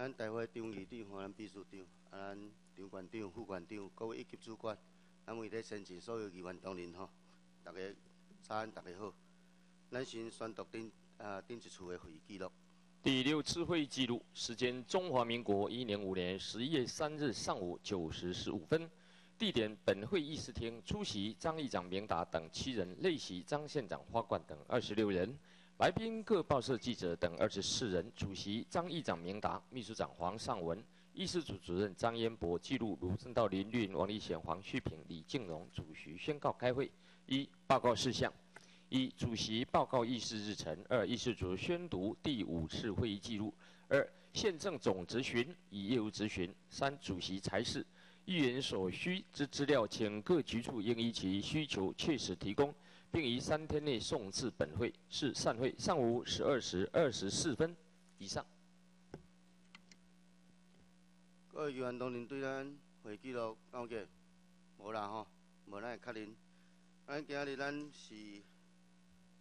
咱大会张议长、咱秘书长、啊咱张馆长、副馆长、各位一级主管，咱为咧申请所有议员同仁吼，大家早安，大家好。咱先宣读顶啊顶一次的会议记录。第六次会议记录时间：中华民国一零五年十一月三日上午九时十五分。地点：本会议室厅。出席：张议长明达等七人，列席：张县长花冠等二十六人。来宾：各报社记者等二十四人。主席：张议长明达，秘书长黄尚文，议事组主任张彦博，记录卢正道、林律、王立显、黄旭平、李敬荣。主席宣告开会。一、报告事项：一、主席报告议事日程；二、议事组宣读第五次会议记录；二、宪政总执询以业务执询；三、主席裁示。议员所需之资料，请各局处应依其需求切实提供，并于三天内送至本会。是散会。上午十二时二十四分以上。各位议员同仁，对咱会记录了解无啦吼，无咱会确认。咱今日咱是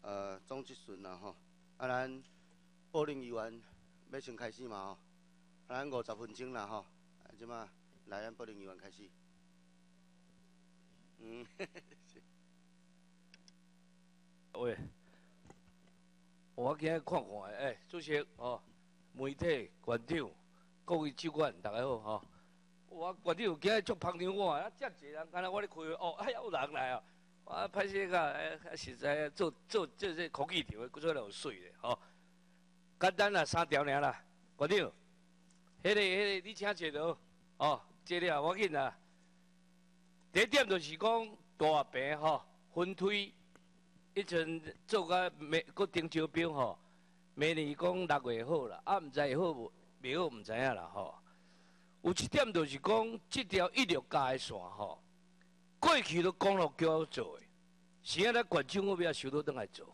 呃总质询啦吼，啊咱报令议员要先开始嘛吼，啊咱五十分钟啦吼，啊即马。来，咱报令议员开始。嗯，喂，我今日看看，哎，主席哦，媒体、馆长、各位主管，大家好哈。我馆长今日足捧场我，啊，遮济人，刚才我咧开会，哦，还有人来啊。我拍摄个，哎，实在做做这这空气条，搁做了有水咧，吼。简单啦，三条尔啦，馆长，迄个迄个，你请坐倒，哦。坐了我紧啦！第一点就是讲大病吼，分推，一阵做个明，搁订招标吼。明年讲六月好啦，啊，毋知好无，未好毋知影啦吼。有一点就是讲，这条一六加的线吼，过去都公路叫做的，现在咧县政府要收到倒来做。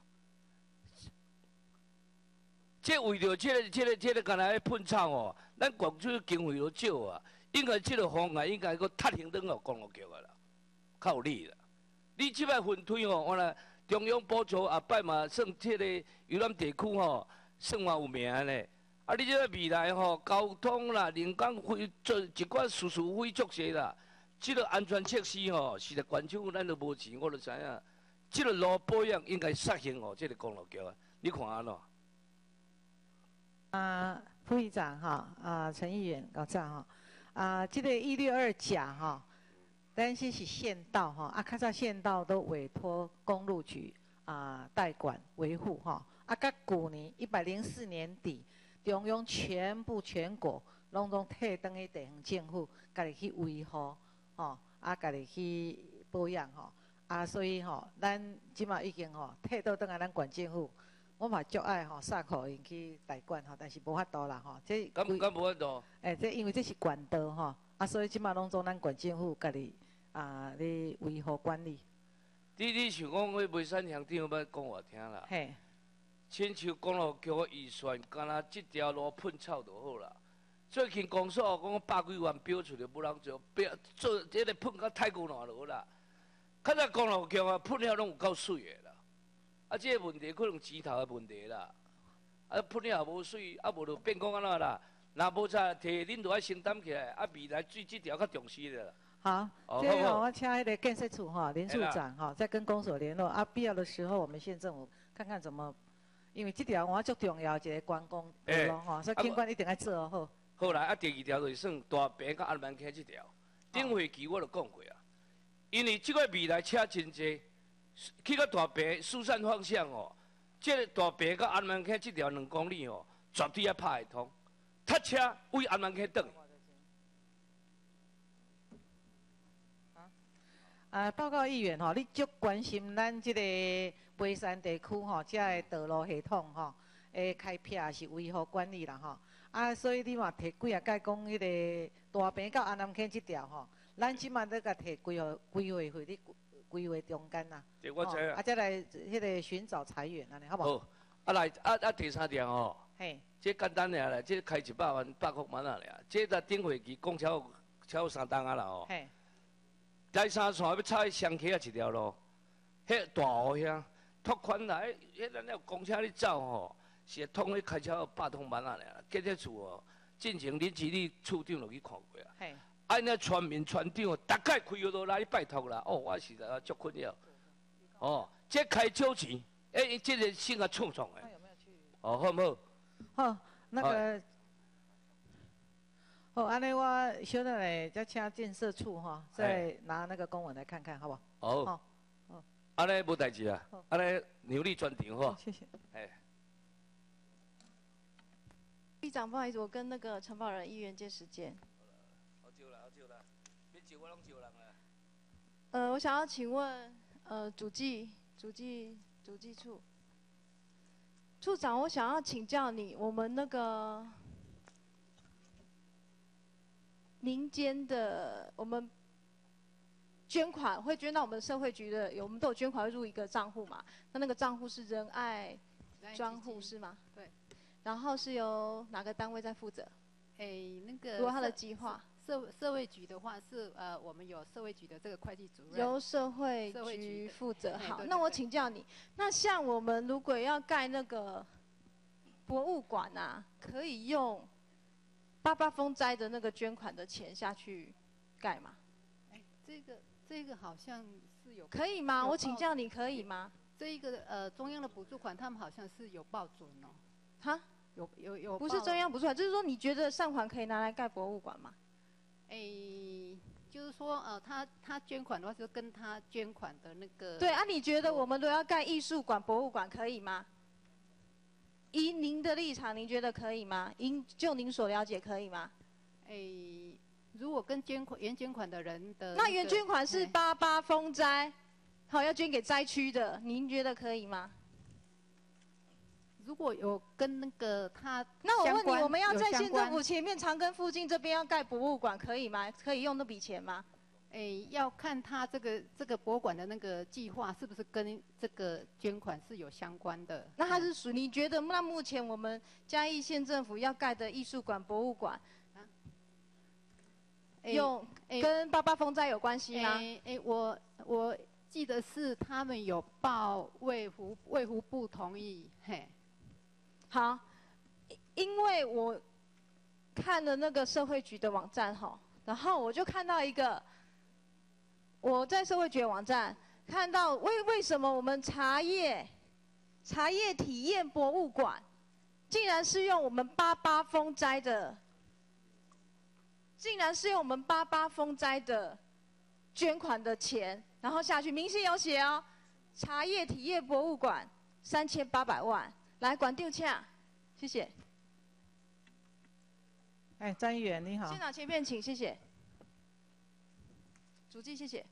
这为着这个、这个、这个，干来喷草哦，咱广州经费都少啊。应该这个方案应该个踏行灯哦，公路局个啦，较有利啦。你即摆分推哦，我来中央补助啊，拜嘛算这个游览地区吼，算嘛有名咧。啊，你这个未来吼，交通啦、人工费做一寡舒舒费足些啦。这个安全设施吼，是在关州咱都无钱，我都知影。这个路保养应该实行哦，这个公路局啊，你看安怎？啊，副议长哈，啊，陈议员搞这哈。啊，这个一六二甲哈，咱先是县道哈，啊，较早县道都委托公路局啊代管维护哈，啊，甲旧年一百零四年底，中央全部全国拢总退登去地方政府，家己去维护吼，啊，家己去保养吼，啊，所以吼，咱即马已经吼退到登来咱县政府。我嘛足爱吼，撒口因去代管吼，但是无法度啦吼。这敢敢无法度？诶，这因为这是管道吼，啊，所以即马拢做咱县政府家己啊咧维护管理。你你想讲，我梅山乡长要讲我听啦。嘿。亲像公路局预算，干那即条路喷草就好啦。最近公所讲百几万标出来，无人做，标做这个喷到太古南路啦。较早公路局啊，喷了拢有够水的啦。啊，这个问题可能钱头的问题啦。啊，喷了也无水，啊，无就变讲安怎啦？若无在摕恁都爱承担起来，啊，未来水这条较重视的啦。好，这个我请那个建设处哈林处长哈，再跟公所联络啊，必要的时候我们县政府看看怎么，因为这条我足重要一个关公路咯哈，所以警官一定要做好。好来，啊，第二条就是算大坪甲安南溪这条，顶回期我就讲过啊，因为这个未来车真多。去到大坪疏散方向哦，这个大坪到安南溪这条两公里哦，绝对要拍会通。塞车为安南溪等。啊，报告议员吼，你足关心咱即个北山地区吼，遮个道路系统吼，诶，开辟也是维护管理啦吼。啊，所以你嘛提几啊届讲迄个大坪到安南溪即条吼，咱即马都甲提规划规划费你。规划中间呐，啊，再来迄个寻找裁员安尼，好不好？啊来啊啊第三条吼，嘿，这简单俩咧，这开一百万百块万啊俩，这在顶会期讲超超三单啊啦吼，嘿，第三线要拆双溪啊一条路，迄大河乡拓宽来，迄咱了公车咧走吼，是通去开车百通万啊俩，建设处哦，进前林志理处长落去看过啊。嘿，安尼全民全场，大概开学都来拜托啦。哦，我是在足困了。哦，这开少钱，哎，这个先啊创创的。哦，好唔好？好，那个，好，安尼我小等下再请建设处哈，再拿那个公文来看看，好不好？好。好。安尼无代志啊，安尼牛力专场哈。谢谢。哎。议长，不好意思，我跟那个承包人议员借时间。好久了，好久了，别久我拢久人了。呃，我想要请问，呃，主计、主计、主计处处长，我想要请教你，我们那个民间的我们捐款会捐到我们社会局的，有我们都有捐款入一个账户嘛？那那个账户是仁爱专户是吗？对。然后是由哪个单位在负责？诶，那个。如果他的计划，社社会局的话是呃，我们有社会局的这个会计主任。由社会局负责。好，那我请教你，那像我们如果要盖那个博物馆啊，可以用八八风灾的那个捐款的钱下去盖吗？哎，这个这个好像是有。可以吗？我请教你可以吗？这一个呃中央的补助款，他们好像是有报准哦。哈？有有有，不是中央补助款，就是说你觉得善款可以拿来盖博物馆吗？诶，就是说呃，他他捐款的话，就跟他捐款的那个。对啊，你觉得我们都要盖艺术馆、博物馆可以吗？以您的立场，您觉得可以吗？因就您所了解，可以吗？诶，如果跟捐款原捐款的人的。那原捐款是八八风灾，好要捐给灾区的，您觉得可以吗？如果有跟那个他，那我问你，我们要在县政府前面长庚附近这边要盖博物馆，可以吗？可以用那笔钱吗？哎，要看他这个这个博物馆的那个计划是不是跟这个捐款是有相关的。那它是属你觉得那目前我们嘉义县政府要盖的艺术馆、博物馆，用跟八八风灾有关系吗？哎，我我记得是他们有报卫福卫福部同意，嘿。好，因为我看了那个社会局的网站哈，然后我就看到一个，我在社会局网站看到为为什么我们茶叶茶叶体验博物馆，竟然是用我们八八风灾的，竟然是用我们八八风灾的捐款的钱，然后下去，明细有写哦，茶叶体验博物馆三千八百万。来，管丢洽，谢谢。哎，张议员你好。现场前面请，谢谢。主机，谢谢。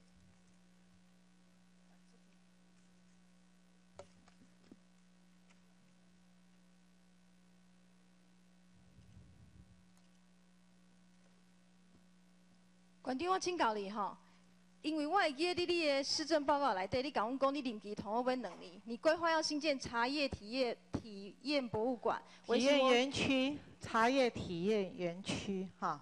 管丢我请教你哈。因为我会记得你的施政报告内底，你甲阮讲你任期同我买两年，你规划要新建茶叶体验体验博物馆、体验园区、茶叶体验园区，哈。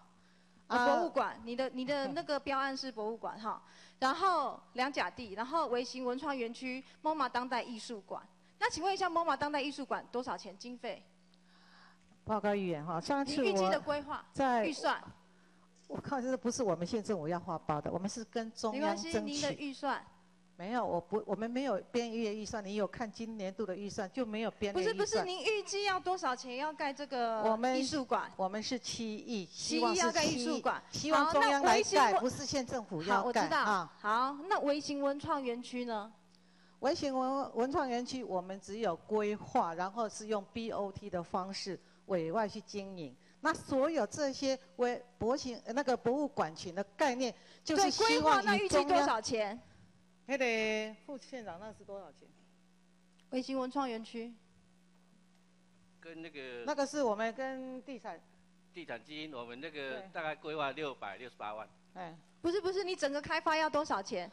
啊，博物馆，你的你的那个标案是博物馆哈。然后两甲地，然后微型文创园区、MOMA 当代艺术馆。那请问一下，，MOMA 当代艺术馆多少钱经费？报告议员哈，上次我预计的规划在预算。我靠，这不是我们县政府要花包的，我们是跟中央争取。您的预算？没有，我不，我们没有编月预算。你有看今年度的预算就没有编不是不是，您预计要多少钱要盖这个艺术馆？我们是七亿，七亿要盖艺术馆，希望中央来盖，不是县政府要盖。好，我知道。好，那微型文创园区呢？微型文文创园区，我们只有规划，然后是用 BOT 的方式委外去经营。那所有这些为博型那个博物馆群的概念，就是希望那预计多少钱？那得副县长，那是多少钱？微星文创园区。跟那个。那个是我们跟地产。地产基金，我们那个大概规划六百六十八万。哎，不是不是，你整个开发要多少钱？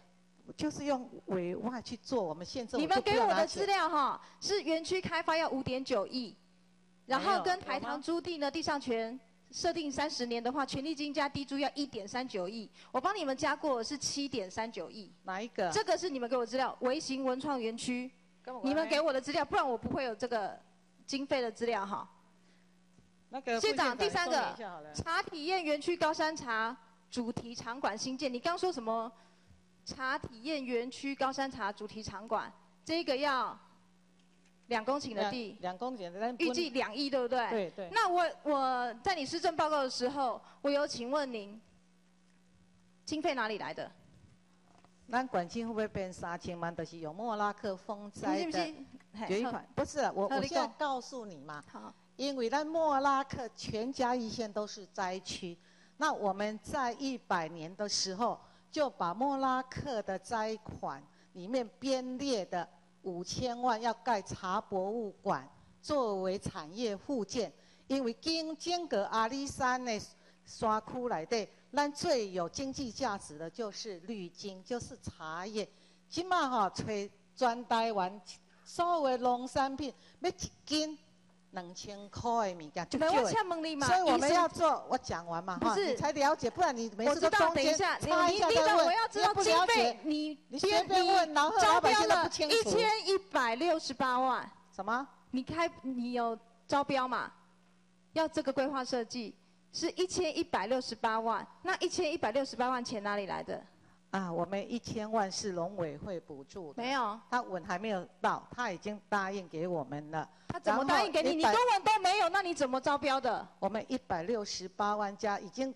就是用委外去做，我们县政府你们给我的资料哈，是园区开发要五点九亿。然后跟台糖租地呢，地上权设定三十年的话，权利金加地租要一点三九亿。我帮你们加过是七点三九亿。哪一个？这个是你们给我资料，微型文创园区。你们给我的资料，不然我不会有这个经费的资料哈。那个县长第三个茶体验园区高山茶主题场馆新建，你刚说什么？茶体验园区高山茶主题场馆，这个要两公顷的地，两公顷的，但预计两亿，对不对？对对。那我我在你施政报告的时候，我有请问您，经费哪里来的？那管金会不会变三千万？就是有莫拉克风不灾的是不是？嘿决议款，不是啊我我现在告诉你嘛，好，因为那莫拉克全嘉义县都是灾区，那我们在一百年的时候就把莫拉克的灾款里面编列的五千万要盖茶博物馆作为产业附件，因为经经过阿里山的山区内底，咱最有经济价值的就是绿金，就是茶叶。即马吼，找全台湾所有的农产品，要一斤两千块的物件，就那我少的。想问你嘛，所以我们要做，我讲完嘛哈，不是你才了解，不然你每我知道，次都中间等一下，插一你你让下再问，我要知道经费你你随便问，然后招老百标了姓都不清楚。一千一百六十八万，什么？你开你有招标嘛？要这个规划设计是一千一百六十八万，那一千一百六十八万钱哪里来的？啊，我们一千万是农委会补助的，没有，他稳还没有到，他已经答应给我们了。他怎么答应给你？你100公文都没有，那你怎么招标的？我们一百六十八万家已经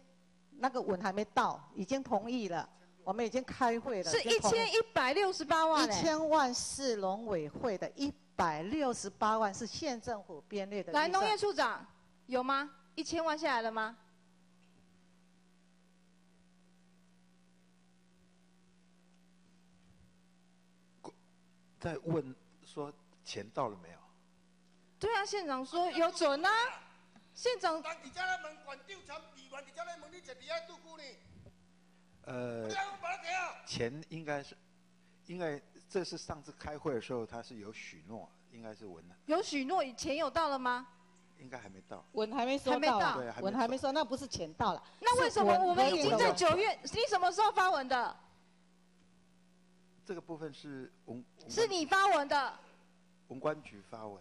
那个稳还没到，已经同意了，我们已经开会了。是一千一百六十八万、一欸，千万是农委会的，一百六十八万是县政府编列的。来，农业处长有吗？一千万下来了吗？在问说钱到了没有？对啊，县长说有准啊。县长，人伫遮咧问馆长参议员伫遮咧问你坐伫遐拄久呢？呃！钱应该是，因为这是上次开会的时候他是有许诺，应该是文的，有许诺，钱有到了吗？应该还没到。文还没收还没到对还没文还没收，那不是钱到了。那为什么我们已经在九月？你什么时候发文的？这个部分是文是你发文的，文管局发文，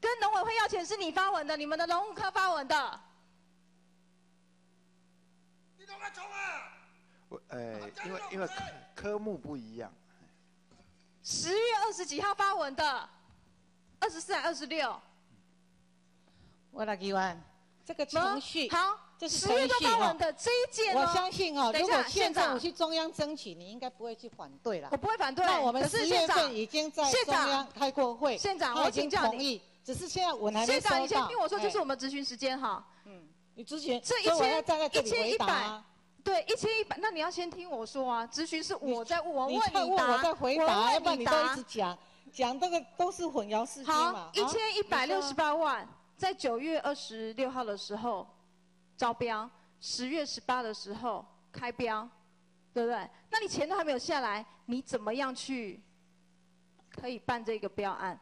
跟农委会要钱是你发文的，你们的农务科发文的。你拢爱冲啊！我呃，因为因为科科目不一样，十月二十几号发文的，二十四还二十六？我来给完，这个程序。好，这是十月都程序哈发文的这一届呢？我相信哦，等一下如果县政府去中央争取，你应该不会去反对了我。不会反对。那我们可是十月份已经在中央开过会，县长我已经同意，只是现在我还没。县长，你先听我说，这是哎我们咨询时间哈。嗯你之前这一千一千一百啊。，对，一千一百，那你要先听我说啊。咨询是我在问，我问你再问我在回答，要问不然你都一答直讲讲这个都是混淆视听嘛好，。一千一百六十八万，在九月二十六号的时候招标，十月十八的时候开标，对不对？那你钱都还没有下来，你怎么样去可以办这个标案？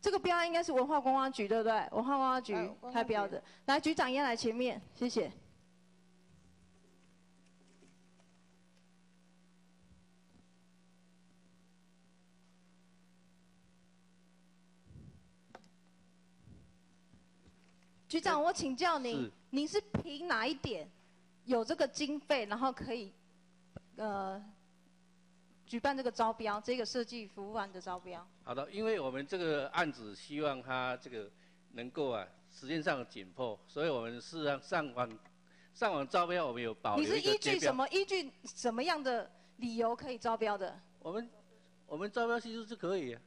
这个标案应该是文化观光局，对不对？文化观光局哎观光局开标的。来，局长也来前面，谢谢。局长，我请教您是，您是凭哪一点有这个经费，然后可以呃举办这个招标，这个设计服务案的招标？好的，因为我们这个案子希望它这个能够啊时间上紧迫，所以我们是让上网上网招标，我们有保你是留一个接标。依据什么？依据什么样的理由可以招标的？我们我们招标其实是可以啊，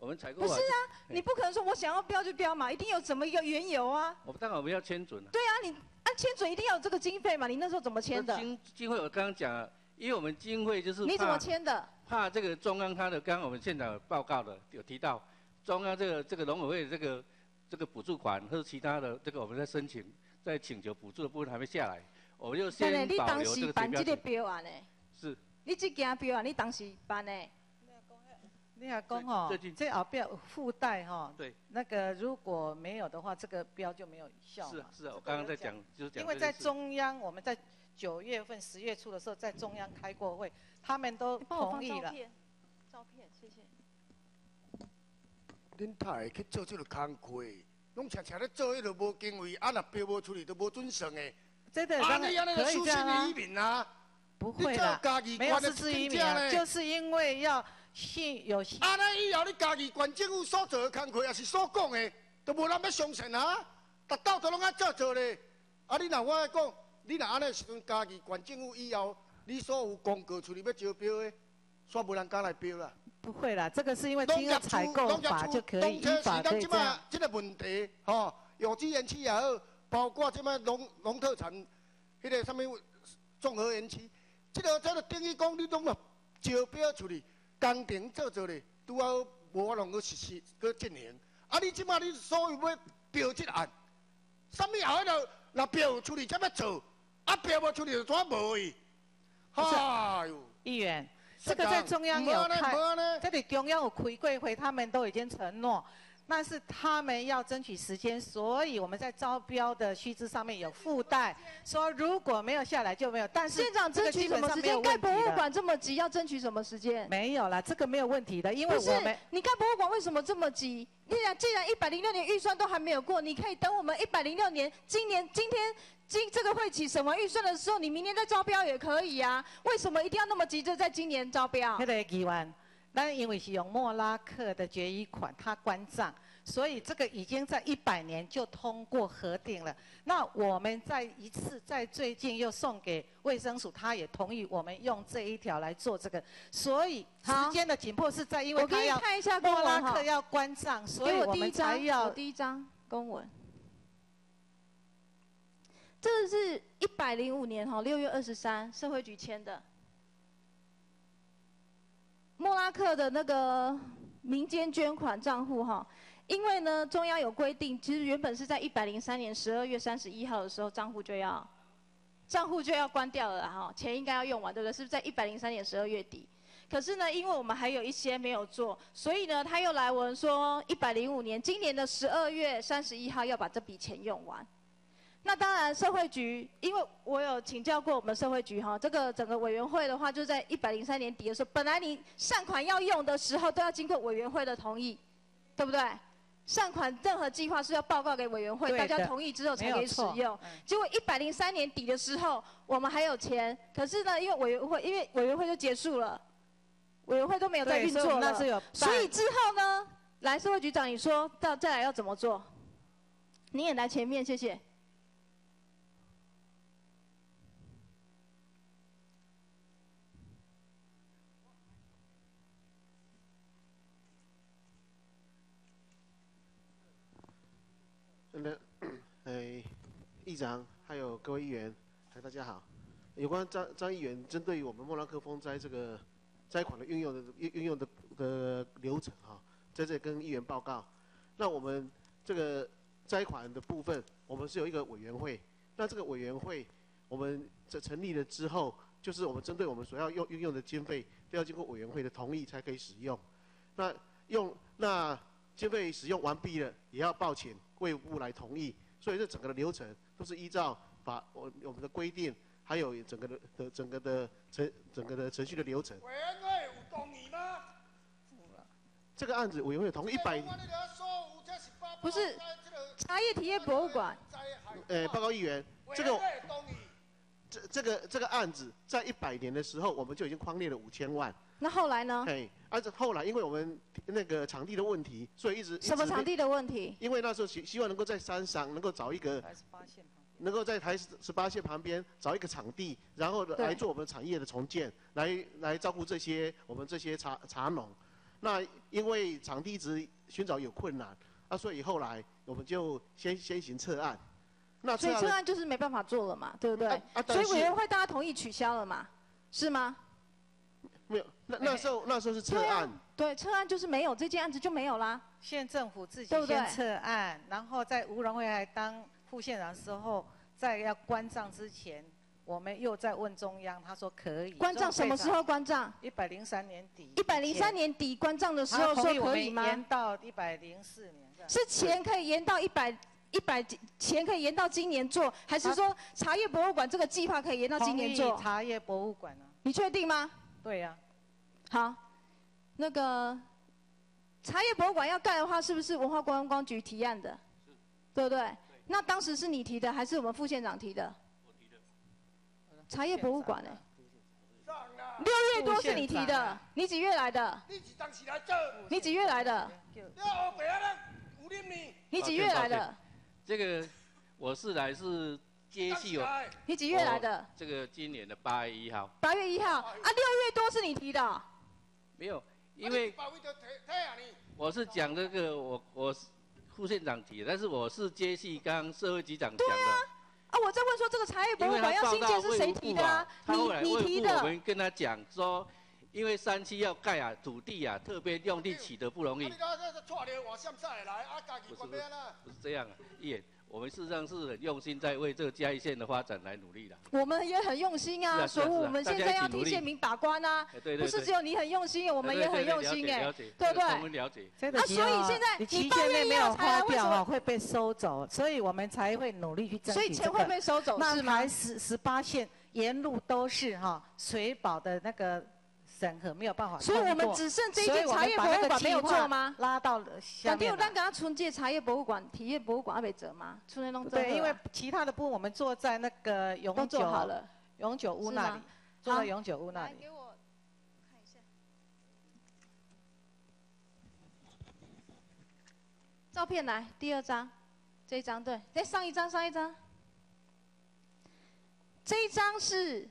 我们采购不是啊，你不可能说我想要标就标嘛，一定有怎么一个缘由啊？我然我们要签准啊。对啊，你按签准一定要有这个经费嘛？你那时候怎么签的？经经费我刚刚讲了，因为我们经费就是你怎么签的？怕这个中央他的，刚刚我们现场有报告的有提到，中央这个这个农委会的这个这个补助款或者其他的这个我们在申请在请求补助的部分还没下来，我们就对呢，你先保当时留这个办这个结标啊。呢？是，你这件标啊你当时办呢？你也讲吼最近，这后边有附带哈，对，那个如果没有的话，这个标就没有效嘛。是啊是啊，这个我刚刚在讲就是讲因为在中央，我们在九月份、十月初的时候，在中央开过会，他们都同意了。照片，照片，谢谢。恁太去做这个工课，拢常常咧做迄个无经费，啊若标无处理都无准算的。这个啊！不会啦，没有管的失之于民啊，就是因为要信有信。啊，尼以后你家己县政府所做的工课，也是所讲的，都无人要相信啊！逐道都拢爱做做咧。啊，你若我来讲，你若安尼时阵，家己县政府以后，你所有公告出去要招标的，煞无人敢来标啦。不会啦，这个是因为农业金额采处购法就可以，依是法可咱即摆以这样。即个问题，吼，有机园区也好，包括即摆农农特产，迄个什物综合园区，即个这个等于讲你拢了招标出去，工程做做咧，拄好无法通去实施去进行。啊，你即马你所有要标即个案，啥物后头若标处理才要做，啊标无处理就怎无去？哎呦！议员，这个在中央有开，这里中央有开过会，他们都已经承诺，那是他们要争取时间，所以我们在招标的须知上面有附带，说如果没有下来就没有。但是县长这个争取什么时间？盖博物馆这么急，要争取什么时间？没有啦，这个没有问题的，因为我们你盖博物馆为什么这么急？既然既然一百零六年预算都还没有过，你可以等我们一百零六年今年今天今这个会期审完预算的时候，你明年再招标也可以啊。为什么一定要那么急着在今年招标？那个议员，但因为是用莫拉克的决议款，它关账，所以这个已经在一百年就通过核定了。那我们再一次在最近又送给卫生署，他也同意我们用这一条来做这个，所以时间的紧迫是在因为莫拉克要关账，所以我我们才第一张，要我第一张公文。这是一百零五年哈六月二十三社会局签的，莫拉克的那个民间捐款账户哈，因为呢中央有规定，其实原本是在一百零三年十二月三十一号的时候账户就要账户就要关掉了哈，钱应该要用完，对不对？是不是在一百零三年十二月底？可是呢，因为我们还有一些没有做，所以呢，他又来文说，一百零五年今年的十二月三十一号要把这笔钱用完。那当然，社会局，因为我有请教过我们社会局哈，这个整个委员会的话，就在一百零三年底的时候，本来你善款要用的时候，都要经过委员会的同意，对不对？善款任何计划是要报告给委员会，大家同意之后才可以使用。结果一百零三年底的时候，我们还有钱，可是呢，因为委员会，因为委员会就结束了，委员会都没有在运作了。所以之后呢，来社会局长，你说到再来要怎么做？你也来前面，谢谢。真的，哎，议长还有各位议员，哎，大家好。有关张张议员针对于我们莫拉克风灾这个灾款的运用的运用的的流程哈、在这跟议员报告。那我们这个灾款的部分，我们是有一个委员会。那这个委员会，我们这成立了之后，就是我们针对我们所要用运用的经费，都要经过委员会的同意才可以使用。那用那经费使用完毕了，也要报请卫部来同意，所以这整个的流程都是依照法我我们的规定，还有整个的的整个的程整个的程序的流程。委员会有同意吗？这个案子委员会同意一百，不是茶叶体验博物馆，呃，报告议员，这个这这个这个案子在一百年的时候，我们就已经框列了五千万。那后来呢？哎，而且后来因为我们那个场地的问题，所以一直什么场地的？问题？因为那时候希希望能够在山上能够找一个，能够在台十八线旁边找一个场地，然后来做我们产业的重建，来来照顾这些我们这些茶茶农。那因为场地一直寻找有困难，啊，所以后来我们就先先行撤案。那所以撤案就是没办法做了嘛，对不对？所以委员会大家同意取消了嘛，是吗？没有，那那时候那时候是撤对啊案。对，撤案就是没有这件案子就没有啦。县政府自己对不对先撤案，然后在吴荣惠还当副县长的时候，在要关账之前，我们又在问中央，他说可以。关账什么时候关账？一百零三年底。一百零三年底关账的时候说可以吗？延到一百零四年。是钱可以延到一百一百钱可以延到今年做，还是说茶叶博物馆这个计划可以延到今年做？茶叶博物馆啊。你确定吗？对呀、好，那个茶叶博物馆要盖的话，是不是文化观光局提案的？对不对？那当时是你提的，还是我们副县长提的？茶叶博物馆呢？六月多是你提的，你几月来的？你是当时来做？你几月来的？你几月来的？这个我是来是接续哦。你几月来的？哦这个今年的八月一号。八月一号啊，六月多是你提的。没有，因为。我是讲这个，我我是副县长提的，但是我是接续刚刚社会局长讲的。啊，我在问说这个茶叶博物馆要新建是谁提的啊？他后来你你提的。我们跟他讲说，因为山区要盖啊，土地啊，特别用地取得不容易不是这样啊，议员，我们事实上是很用心在为这个嘉义县的发展来努力的。我们也很用心啊，所以我们现在要替县民把关啊不是只有你很用心，我们也很用心哎对不对？我们了解。这个啊所以现在你八月一限内没有花掉哈，为什么会被收走，所以我们才会努力去争所以取这个。钱会被收走那是吗还十十八线沿路都是哈水保的那个审核没有办法。所以我们只剩这一间茶叶博物馆没有做吗拉到下肯定有面来。咱刚刚春节茶叶博物馆、体验博物馆还没折吗？对，了因为其他的部分我们做在那个永都久做好了永久屋那里，做好在永久屋那里。给我看一下。照片来，第二张，这一张对，再上一张，上一张。这一张是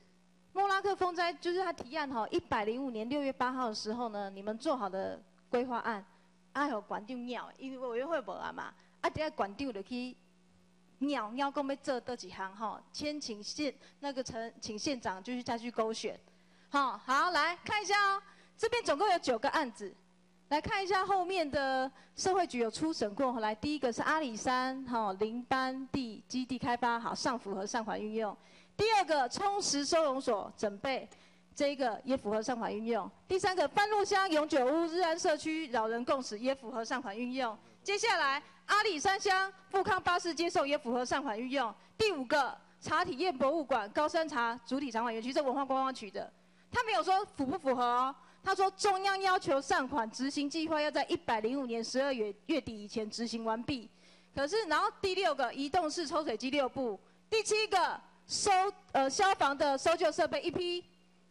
莫拉克风灾，就是他提案哈，一百零五年六月八号的时候呢，你们做好的规划案，啊有馆长鸟，因为委员会无啊嘛，啊底下管定就去鸟鸟讲要做多几项哈，先请县那个陈请县长就是再去勾选，好好来看一下哦，这边总共有九个案子，来看一下后面的社会局有初审过后，来第一个是阿里山哈林班地基地开发好上符合上款运用，第二个充实收容所准备。这个也符合善款运用。第三个，番路乡永久屋日安社区老人共识也符合善款运用。接下来，阿里山乡富康巴士接送也符合善款运用。第五个，茶体验博物馆高山茶主体场馆园区，这文化观光局的，他没有说符不符合哦。他说中央要求善款执行计划要在一百零五年十二月月底以前执行完毕。可是，然后第六个，移动式抽水机六部。第七个，收呃消防的搜救设备一批。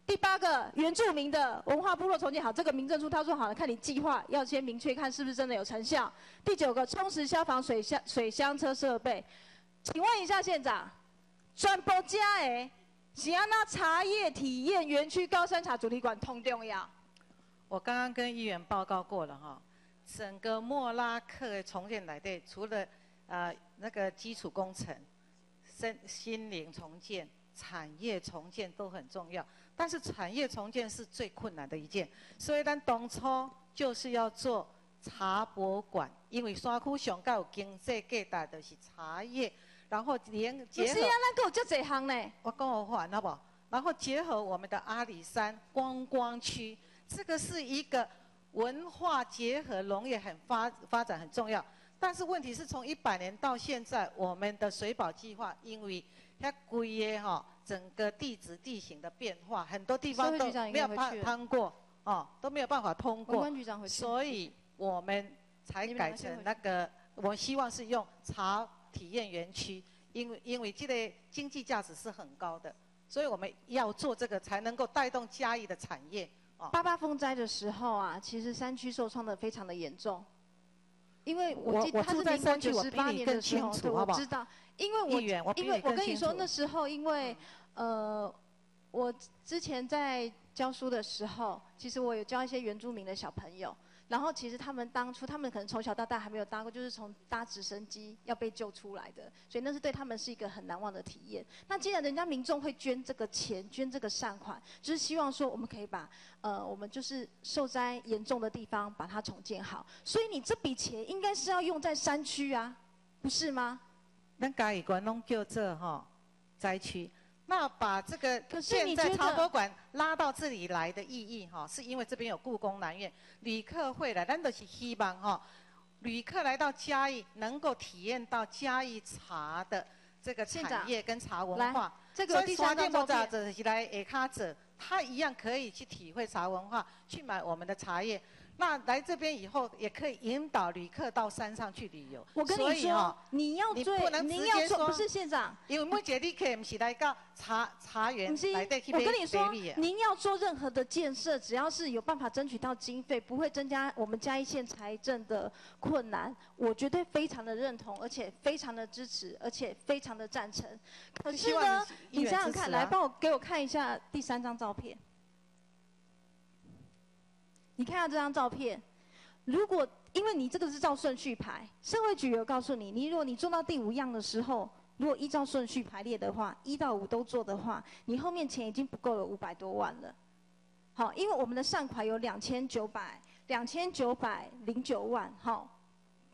第八个，原住民的文化部落重建好，这个民政处他说好了，看你计划要先明确看是不是真的有成效。第九个，充实消防水箱水箱车设备，请问一下县长，全部加诶，喜安那茶叶体验园区高山茶主题馆通重要？我刚刚跟议员报告过了哈，整个莫拉克重建来对，除了呃那个基础工程、身心灵重建、产业重建都很重要，但是产业重建是最困难的一件，所以咱当初就是要做茶博馆，因为山区上较有经济价值就是茶叶，然后连不结合是啊，咱还有这一项呢。我讲我还好不好？然后结合我们的阿里山观光区，这个是一个文化结合农业很发发展很重要。但是问题是从一百年到现在，我们的水保计划因为它规的哈，整个地质地形的变化，很多地方都没有办通过哦，都没有办法通过。所以我们才改成那个，我们希望是用茶体验园区，因为因为这个经济价值是很高的，所以我们要做这个才能够带动嘉义的产业。哦，八八风灾的时候啊，其实山区受创的非常的严重，因为我记得他是民国山区我比九十八年的时候，我知道，因为我因为我跟你说那时候，因为呃，我之前在教书的时候，其实我有教一些原住民的小朋友。然后其实他们当初，他们可能从小到大还没有搭过，就是从搭直升机要被救出来的，所以那是对他们是一个很难忘的体验。那既然人家民众会捐这个钱，捐这个善款，就是希望说我们可以把呃我们就是受灾严重的地方把它重建好。所以你这笔钱应该是要用在山区啊，不是吗？咱嘉义关拢叫做哈灾区。那把这个现在茶博馆拉到这里来的意义哈，是因为这边有故宫南院，旅客会来，咱都是希望哈，旅客来到嘉义能够体验到嘉义茶的这个产业跟茶文来化。这个有第三张照片者来诶卡者，他一样可以去体会茶文化，去买我们的茶叶。那来这边以后也可以引导旅客到山上去旅游。我跟你说你要你不能不是县长，因为每一个旅客不是来到茶茶园我跟你说您要做任何的建设，只要是有办法争取到经费，不会增加我们嘉义县财政的困难，我绝对非常的认同，而且非常的支持，而且非常的赞成。可是呢，你想想看，啊来帮我给我看一下第三张照片。你看下这张照片，如果因为你这个是照顺序排，社会局有告诉你，你如果你做到第五样的时候，如果依照顺序排列的话，一到五都做的话，你后面钱已经不够了五百多万了。好，因为我们的善款有两千九百两千九百零九万。好，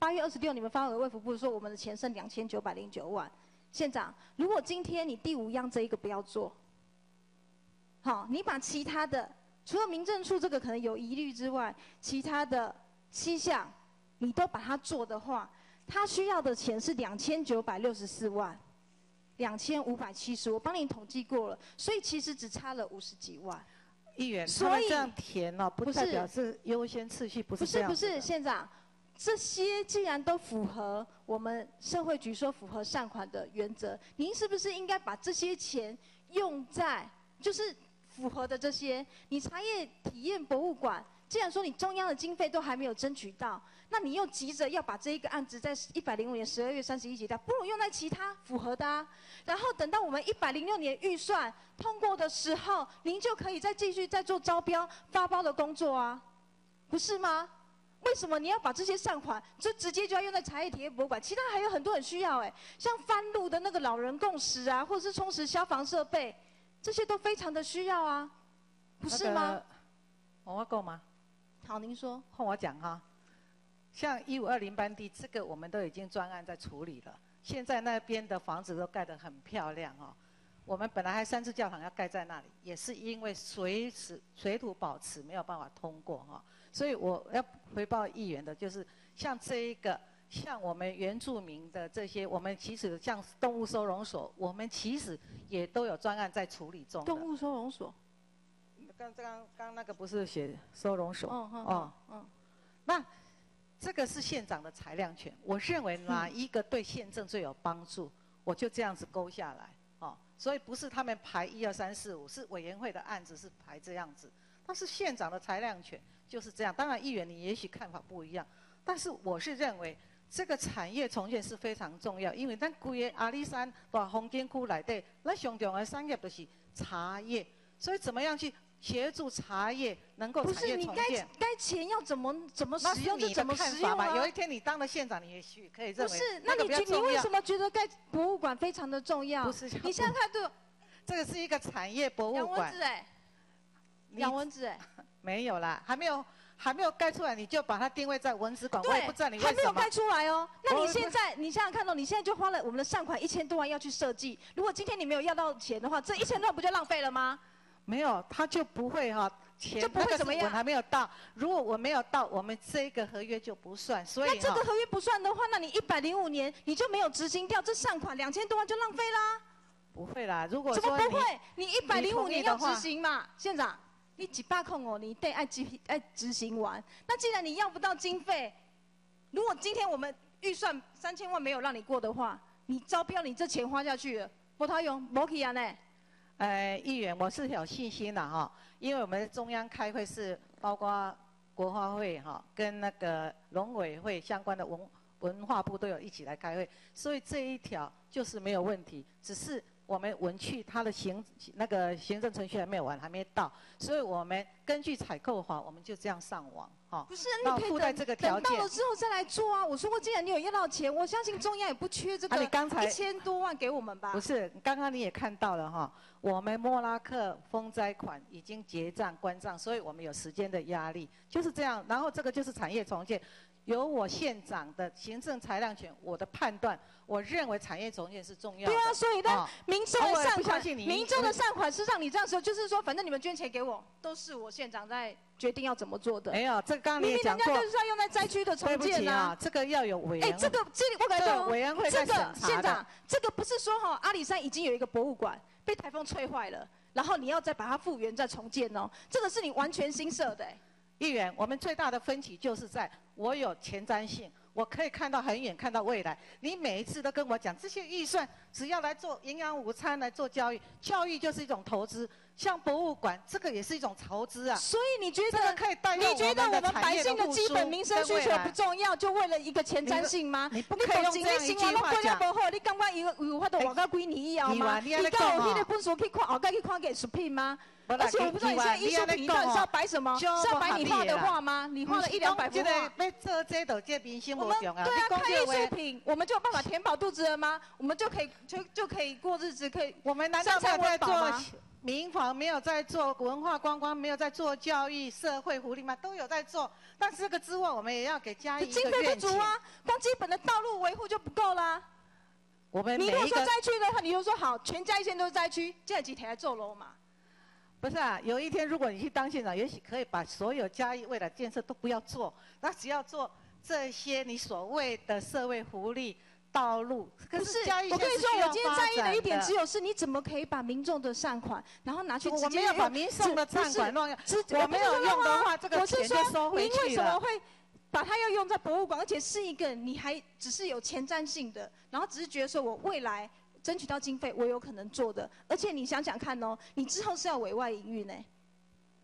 八月二十六你们发给卫福部说我们的钱剩两千九百零九万。县长，如果今天你第五样这一个不要做，好，你把其他的除了民政处这个可能有疑虑之外，其他的七项你都把它做的话，他需要的钱是两千九百六十四万，两千五百七十，我帮你统计过了，所以其实只差了五十几万。议员，所以这样填哦，不代表是优先次序，不不是这样子的是不是，县长，这些既然都符合我们社会局说符合善款的原则，您是不是应该把这些钱用在就是符合的这些？你茶叶体验博物馆，既然说你中央的经费都还没有争取到，那你又急着要把这一个案子在一百零五年十二月三十一结掉，不如用在其他符合的啊。然后等到我们一百零六年预算通过的时候，您就可以再继续再做招标发包的工作啊，不是吗？为什么你要把这些善款就直接就要用在茶叶体验博物馆？其他还有很多很需要哎，像翻路的那个老人共识啊，或者是充实消防设备，这些都非常的需要啊，不是吗？那个我要够吗？好，您说。换我讲哈，像一五二零班地，这个我们都已经专案在处理了。现在那边的房子都盖得很漂亮哦。我们本来还三次教堂要盖在那里，也是因为水池水土保持没有办法通过哈、所以我要回报议员的就是，像这一个，像我们原住民的这些，我们其实像动物收容所，我们其实也都有专案在处理中。动物收容所。刚刚刚那个不是写收容所？嗯嗯哦，嗯，那这个是县长的裁量权，我认为哪一个对县政最有帮助，我就这样子勾下来。哦，所以不是他们排一二三四五，是委员会的案子是排这样子，但是县长的裁量权就是这样。当然，议员你也许看法不一样，但是我是认为这个产业重建是非常重要，因为咱规个阿里山大风景区内底，咱上重要的产业就是茶叶，所以怎么样去协助茶叶能够不产业是你该？该钱要怎么怎么使用就怎么使用嘛。有啊一。天你当了县长，你也许可以认为不是，那你觉你重要为什么觉得盖博物馆非常的重要？不是你现在看对这个是一个产业博物馆杨文子，哎，你杨文子哎，没有啦，还没有还没有盖出来，你就把它定位在文史馆，我也对不知道你，为什么还没有盖。出来哦。那你现在你想想看哦，你现在就花了我们的善款一千多万要去设计，如果今天你没有要到钱的话，这一千多万不就浪费了吗？没有，他就不会哈、钱就不会怎么样我还没有到，如果我没有到，我们这个合约就不算。所以那这个合约不算的话，那你一百零五年你就没有执行掉，这善款两千多万就浪费啦。不会啦。如果怎么不会？你一百零五年要执行嘛，县长，你几把控哦，你得爱执爱执行完。那既然你要不到经费，如果今天我们预算三千万没有让你过的话，你招标你这钱花下去了，没套用，没去啊呢。呃，议员，我是有信心的哈，因为我们中央开会是包括国花会哈，跟那个农委会相关的文文化部都有一起来开会，所以这一条就是没有问题，只是我们文去它的行那个行政程序还没有完，还没到，所以我们根据采购法，我们就这样上网哈。不是，那你可以等附带这个条等到了之后再来做啊。我说过，既然你有要到钱，我相信中央也不缺这啊个你刚才一千多万给我们吧。不是，刚刚你也看到了哈，我们莫拉克风灾款已经结账关账，所以我们有时间的压力，就是这样。然后这个就是产业重建，由我县长的行政裁量权，我的判断，我认为产业重建是重要的。对啊，所以呢啊，民众的善民众的善款是让你这样说，就是说，反正你们捐钱给我，都是我县长在决定要怎么做的。没有，这刚刚你讲过人家就是要用在灾区的重建起啊，这个要有委员哎，会。这个这里我感这觉委员会这个县长。，这个不是说哈阿里山已经有一个博物馆被台风吹坏了，然后你要再把它复原再重建哦，这个是你完全新设的。哎议员，我们最大的分歧就是在我有前瞻性，我可以看到很远，看到未来。你每一次都跟我讲这些预算，只要来做营养午餐，来做教育，教育就是一种投资。像博物馆，这个也是一种投资啊。所以你觉这个得可以带动你觉得我我们百姓的基本民生需求不重要，就为了一个前瞻性吗？你不可以用这样一句话讲你感觉有有法度活到几年以后吗？你到有迄安尼讲哦个本事去看后盖去看艺术品吗？而且我不知道你现在艺术品到底是要摆什么？是要摆你画的画吗？你画了一两百幅这个画。被这这个这明星我们。对啊，看艺术品，我们就有办法填饱肚子了吗？我们就可以就就可以过日子，可以我们难道没有在做？民房，没有在做文化观光，没有在做教育、社会福利吗？都有在做。但是这个之外，我们也要给嘉义一经费不。足啊，光基本的道路维护就不够啦。我们你如果说灾区的话，你就说好，全嘉义县都是灾区，这几天来做楼嘛。不是啊，有一天如果你去当县长，也许可以把所有嘉义未来建设都不要做，那只要做这些你所谓的社会福利、道路。可不是，我跟你说，我今天在意的一点只有是你怎么可以把民众的善款，然后拿去直接我没有把民众的善款乱用我没有用的啊话这个钱就说收回您为去了什么会把它要用在博物馆，而且是一个你还只是有前瞻性的，然后只是觉得说我未来争取到经费，我有可能做的，而且你想想看哦，你之后是要委外营运呢，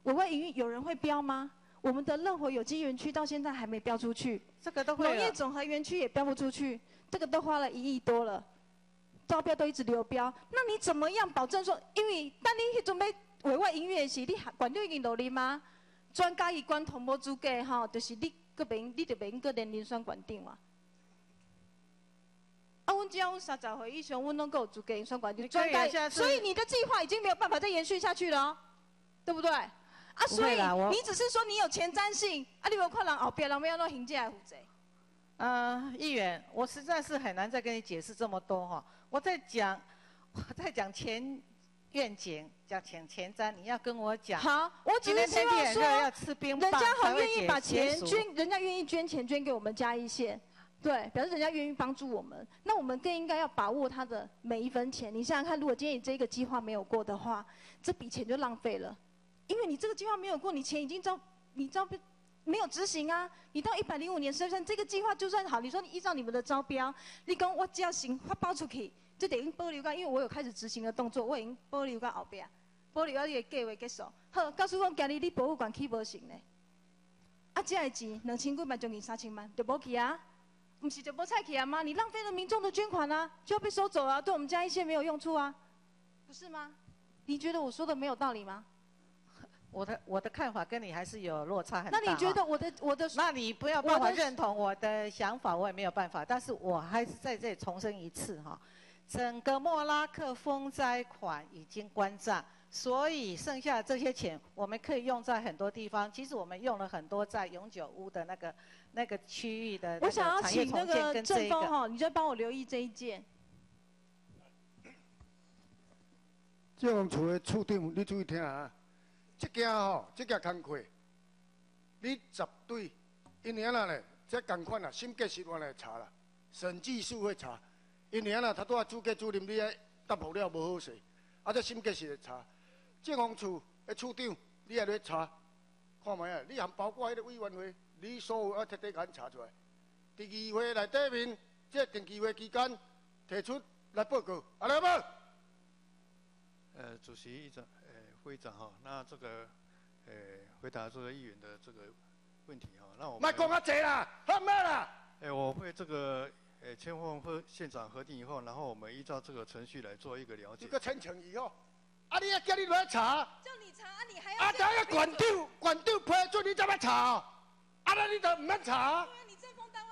委外营运有人会标吗？我们的乐活有机园区到现在还没标出去，这个都会农业了总和园区也标不出去，这个都花了一亿多了，招标都一直流标，那你怎么样保证说，因为当你去准备委外营运的时，你还管就已经努力吗？专家一关同步资格哈，就是你个别，你就别个年龄选馆长啊。啊，阮只要阮三十岁以上，阮拢够有资格选馆长。可以专家啊现在，是所以你的计划已经没有办法再延续下去了哦，对不对？啊，所以你只是说你有前瞻性，啊，你有看人后边人要弄行进来负责。呃，议员，我实在是很难再跟你解释这么多哈。我在讲，我在讲前愿景，讲前前瞻，你要跟我讲。好，我只今是希望说，冰人家好才会解愿意把钱捐，人家愿意捐钱捐给我们嘉义县，对，表示人家愿意帮助我们。那我们更应该要把握他的每一分钱。你想想看，如果今天你这个计划没有过的话，这笔钱就浪费了，因为你这个计划没有过，你钱已经招，你招标没有执行啊。你到一百零五年身上，这个计划就算好，你说你依照你们的招标，你讲我只要行发包出去，就等于保留到，因为我有开始执行的动作，我已经保留到后边。保留到你的计划结束。好，告诉我今日你博物馆去无行呢？啊，这个钱两千几万将近三千万，就无去啊？不是就无菜去啊吗？你浪费了民众的捐款啊，就要被收走啊，对我们家一些没有用处啊，不是吗？你觉得我说的没有道理吗？我的我的看法跟你还是有落差很大。那你觉得我的我的？那你不要我办法认同我的想法，我也没有办法。但是我还是在这里重申一次哈，整个莫拉克风灾款已经关账，所以剩下的这些钱我们可以用在很多地方。其实我们用了很多在永久屋的那个那个区域的那个我想要产业请那重建个跟这一个。正风哈，你就帮我留意这一件。政风处的处长，你注意听啊！这件吼，这件工课，你绝对，因为啊咧，这共款啊，审计师我来查啦，审计师会查，因为啊，他拄啊主计主任你啊答复了无好势，啊，这审计师会查，政风处的处长你也来查，看卖啊，你含包括迄个委员会，你所有要彻底甲咱查出来。第二会内底面，这定期会期间提出来报告，阿来无？呃，主席、议长、呃，会长哈，那这个，呃，回答这个议员的这个问题哈，那我们莫讲啊济啦，好慢啦？哎，我会这个，呃，签后和县长核定以后，然后我们依照这个程序来做一个了解这。个陈诚以后，啊，你要叫你来查，叫你查，啊你还要啊，等下管长管长批准你怎么查哦，啊，那你都唔免查，啊，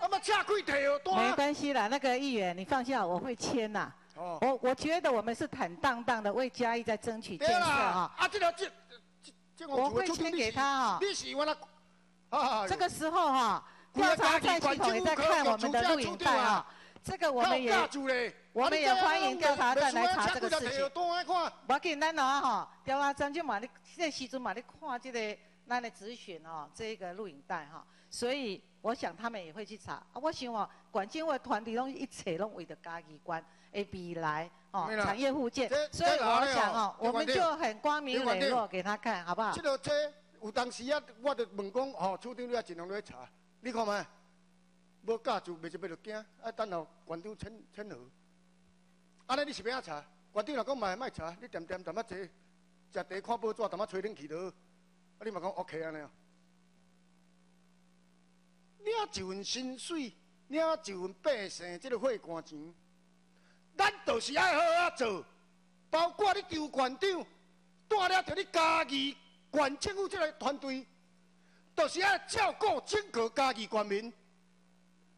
么车开提哦，没。关系啦，那个议员你放下，我会签呐。哦。我我觉得我们是坦荡荡的为嘉义在争取建设对啦。哈，。啊，这条这这这我会签给他哈。你喜欢他，啊，这个时候哈，你的调查站系统也在看我们的录影带啊，这个我们也我们也欢迎调查站来查这个事情。我紧咱啊吼，调查站就嘛咧，这个时阵嘛咧看这个咱来咨询哦，这个录影带哈，所以我想他们也会去查。啊，我想哦，管监会团体拢一切拢为着家己关的未来哦产业互建，所以我想哦我们就很光明磊落给他看，好不好这？个车有当时啊，我就问讲，哦、处长你也尽量落去查，你看觅，无教就袂就袂着惊，啊，等候馆长签签合。安尼你是要安查？馆长若讲卖卖查，你点点淡仔坐，食茶看报纸，淡仔吹冷气就好。啊，啊你嘛讲 OK 安尼啊？领一份薪水，领一份百姓即个血汗钱，咱就是爱好好做，包括你丢馆长，带了着你家己县政府即个团队，就是爱照顾整个家己县民，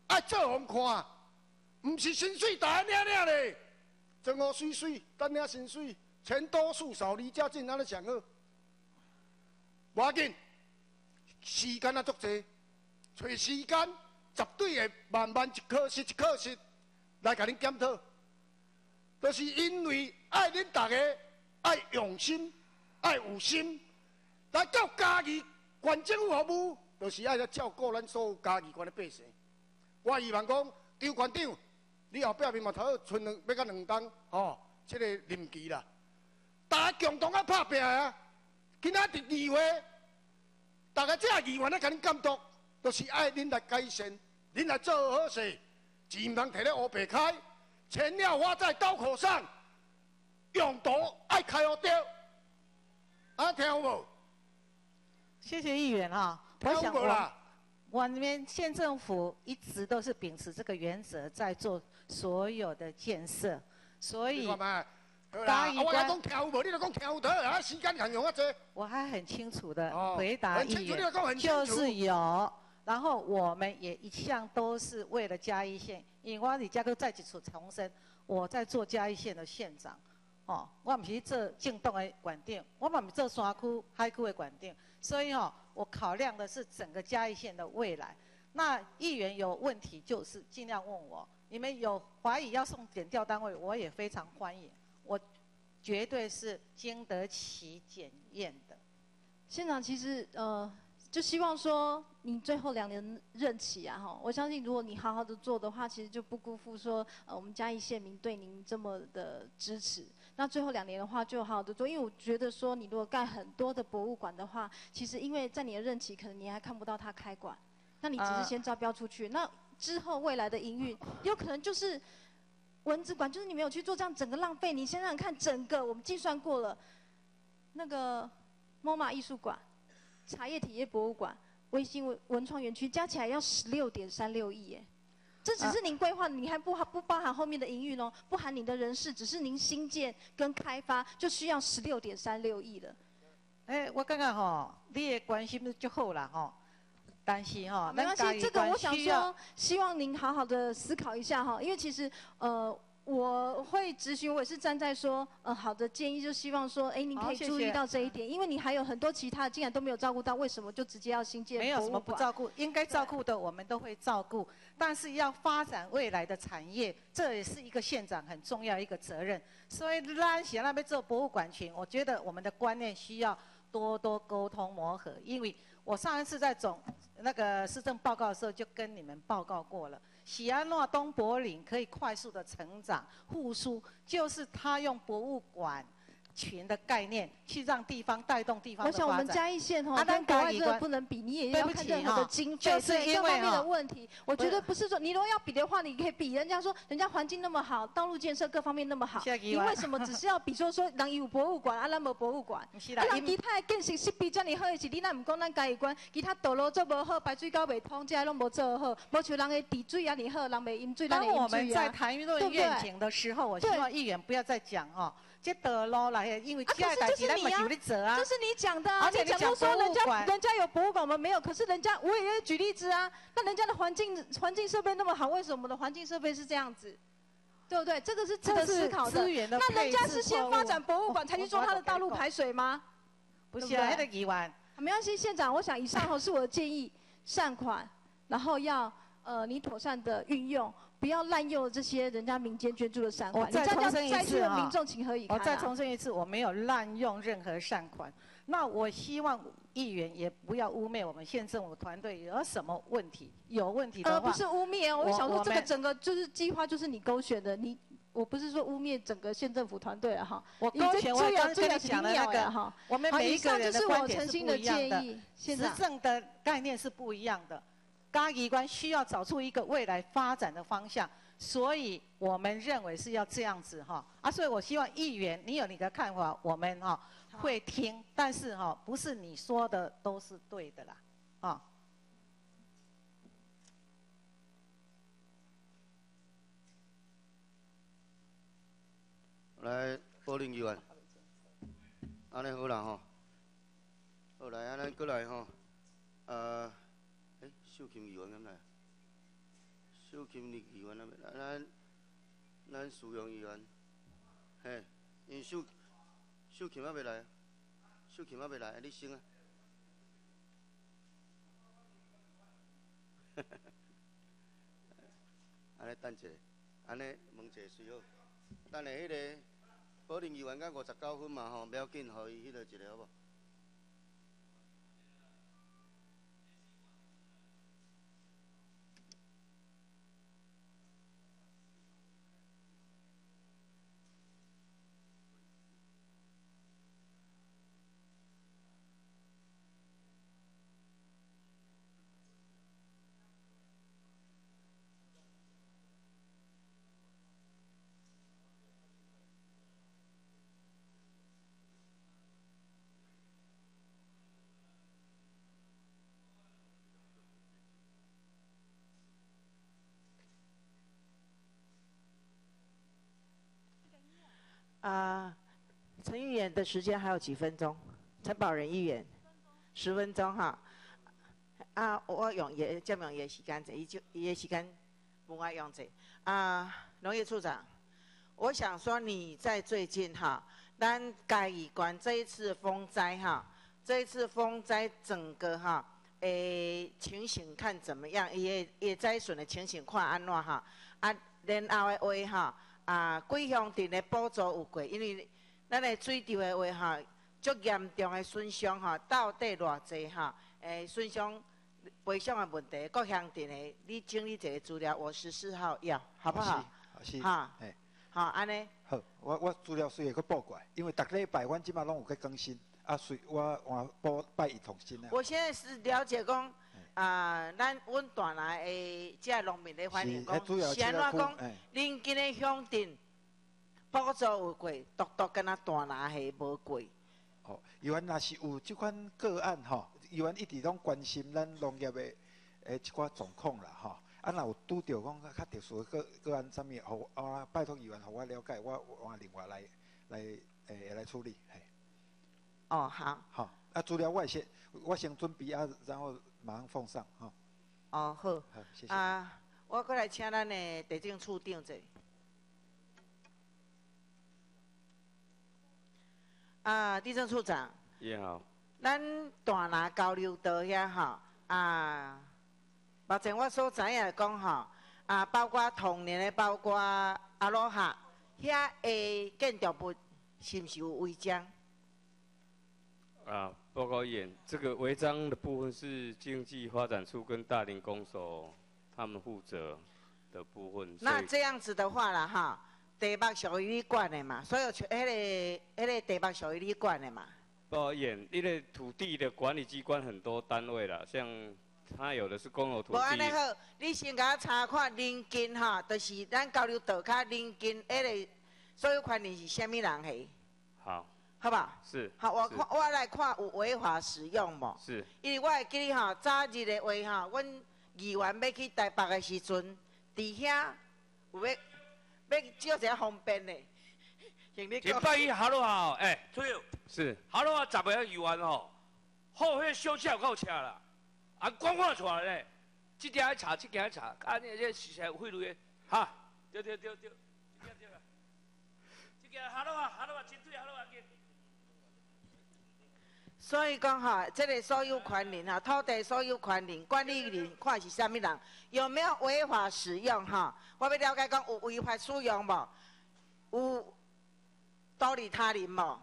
爱做互看，毋是薪水大领领咧，装好水水，等领薪水，钱多事少离家近，安尼上好。无要紧，时间啊足济。找时间，绝对会慢慢一课时一课时来甲恁检讨。就是因为爱恁大家爱用心、爱有心，来到家己县政府服务，就是爱来照顾咱所有家己县的百姓。我希望讲，张县长，你后壁面嘛头剩两要甲两冬，吼、这个任期啦，大家共同啊拍拼啊！今仔日二月，大家这议员咧甲恁监督。都是爱恁来改善，恁来做好事，钱唔通摕咧乌白开，钱要花在刀口上，用途爱开好掉，啊，听有无？谢谢议员啊，我听有想我无啦？我那边县政府一直都是秉持这个原则在做所有的建设，所以我来讲听有无？你来讲听有得，啊，时间很用啊，这我还很清楚的哦回答议员，就是有。然后我们也一向都是为了嘉义县，因为我李家都再一次重申，我在做嘉义县的县长，哦，我不是做进动的管定，我嘛不是做山区、海区的管定，所以哦，我考量的是整个嘉义县的未来。那议员有问题就是尽量问我，你们有怀疑要送检调单位，我也非常欢迎，我绝对是经得起检验的。县长，其实呃，就希望说你最后两年任期啊，哈，我相信如果你好好的做的话，其实就不辜负说呃我们嘉义县民对您这么的支持。那最后两年的话，就好好的做，因为我觉得说你如果盖很多的博物馆的话，其实因为在你的任期，可能你还看不到它开馆，那你只是啊先招标出去，那之后未来的营运有可能就是文字馆，就是你没有去做这样整个浪费。你想想看，整个我们计算过了，那个 MoMA 艺术馆、茶叶体验博物馆、微星文文创园区加起来要十六点三六亿耶。这只是您规划，你还不不包含后面的营运哦，不含您的人事，只是您新建跟开发就需要十六点三六亿了。哎、我刚刚吼，你也关心的就好啦吼，但是吼，没关系，这个我想说，希望您好好的思考一下哈，因为其实呃。我会咨询，我也是站在说，呃，好的建议，就希望说，哎，您可以注意到这一点，因为你还有很多其他的，竟然都没有照顾到，为什么就直接要新建没有什么不照顾，应该照顾的我们都会照顾，但是要发展未来的产业，这也是一个县长很重要一个责任。所以咱想那边做博物馆群，我觉得我们的观念需要多多沟通磨合，因为我上一次在总那个市政报告的时候就跟你们报告过了。喜安诺东柏林可以快速的成长复苏，就是他用博物馆群的概念去让地方带动地方我想我们。嘉义县哈、啊跟国外真的不能比，你也要看任何的经费，就是对因为各方面的问题。我觉得不是说你如果要比的话，你可以比人家说人家环境那么好，道路建设各方面那么好，你为什么只是要比说说人有博物馆，啊咱无博物馆？啊，人其他的建设设备遮尔好的是，你哪唔讲咱嘉义关，其他道路做无好，排水沟未通，这些拢无做好，无像人的地水啊你好，人袂饮水，咱当会饮我们在。谈论愿景的时候，我希望议员不要再讲哦，这道路来，因为啊，这是代志咱嘛这是你啊有咧做啊。这是你讲的啊，而且你讲说人家人家有博物馆，我们没有，可是人家我也举例子啊，那人家的环境环境设备那么好，为什么我们的环境设备是这样子？对不对？这个是值得思考的。的那人家是先发展博物馆才去做我它的道路排水吗？不是啊，那对个议员，没关系，县长，我想以上吼是我的建议，善款，然后要呃你妥善的运用，不要滥用这些人家民间捐助的善款。我再重申一次哈的民众情何以堪、啊？我再重申一次，我没有滥用任何善款。那我希望议员也不要污蔑我们县政府团队有什么问题，有问题的呃，不是污蔑哦，我想说这个整个就是计划就是你勾选的，你我不是说污蔑整个县政府团队了哈。我勾选我刚跟你这样讲的那个哈。每一个就是我观点是诚心的不一样建议，县执长。政的概念是不一样的。嘉义关需要找出一个未来发展的方向，所以我们认为是要这样子哈。啊，所以我希望议员你有你的看法，我们哈会听，但是哈不是你说的都是对的啦，啊。来，保龄议员，安尼好啦吼。好来，啊，咱过来吼，呃，秀琴议员敢来？秀琴议员那边，咱咱苏阳议员，嘿，因秀秀琴还未来，秀琴还未来，你先啊。安尼等者，安尼问者随好。等下迄个保龄议员甲五十九分嘛吼，不要紧，互伊迄个一个好无？啊，陈议员的时间还有几分钟？陈宝仁议员，十分钟哈。啊，我用也占用也时间者，伊就伊的时间不爱用者。啊，农业处长，我想说你在最近哈，咱嘉义关这一次风灾哈，这一次风灾整个哈，诶情形看怎么样？伊的伊的灾损的情形看安怎哈？啊，然后的话哈。啊，贵乡镇的补助有过，因为咱的水稻的话哈，足严重的损伤哈，到底偌济哈？诶，损伤赔偿的问题，各乡镇的，你整理一个资料，我十四号要，好不好？是，哈，嘿，好，安尼。好，我我资料随会去报过来，因为逐礼拜阮即马拢有去更新，啊，随我换报拜一同新啊。我现在是了解讲，啊，咱阮大南的遮农民的反映讲，是安怎讲？邻近的乡镇补助有过，独独敢若大南的无过。哦，伊原若是有即款个案吼，伊原一直拢关心咱农业的诶一寡状况啦吼。啊，若有拄着讲较特殊个个案，啥物，互我拜托议员互我了解，我我另外来来诶来处理，嘿。哦，好。好，啊，资料我先我先准备啊，然后马上放上哈。哦，好。好，谢谢。啊，我过来请咱的地政处长者。啊，地政处长。你好。咱大拿交流道遐吼，啊，目前我所知影讲吼，啊，包括同年的，包括阿罗哈，遐的建筑物是毋是有违章？啊，报告员，这个违章的部分是经济发展处跟大林公所他们负责的部分。那这样子的话啦，哈，地目属于你管的嘛，所有全迄个迄个地目属于你管的嘛。报告员，因为土地的管理机关很多单位啦，像他有的是公有土地。无安尼好，你先甲我查看邻近哈，就是咱交流道卡邻近迄个所有权人是虾米人下？好。好不好？是。好，我看我来看有违法使用无？是。因为我会记得吼，早日的话哈，阮议员要去台北的时阵，伫遐有要要借一个方便的。请拜一哈喽好，哎，崔友。是。哈喽啊，十个议员吼，好迄小车够车啦，啊，光看出来咧，这件爱查，这件爱查，啊，你这事实有贿赂的，哈，对对对对，对对啦，这件哈喽啊，哈喽啊，真对哈喽啊，给。所以讲哈，这个所有权人哈，土地所有权人、管理人，看是啥物人，有没有违法使用哈？我要了解讲有违法使用无？有道理他人无？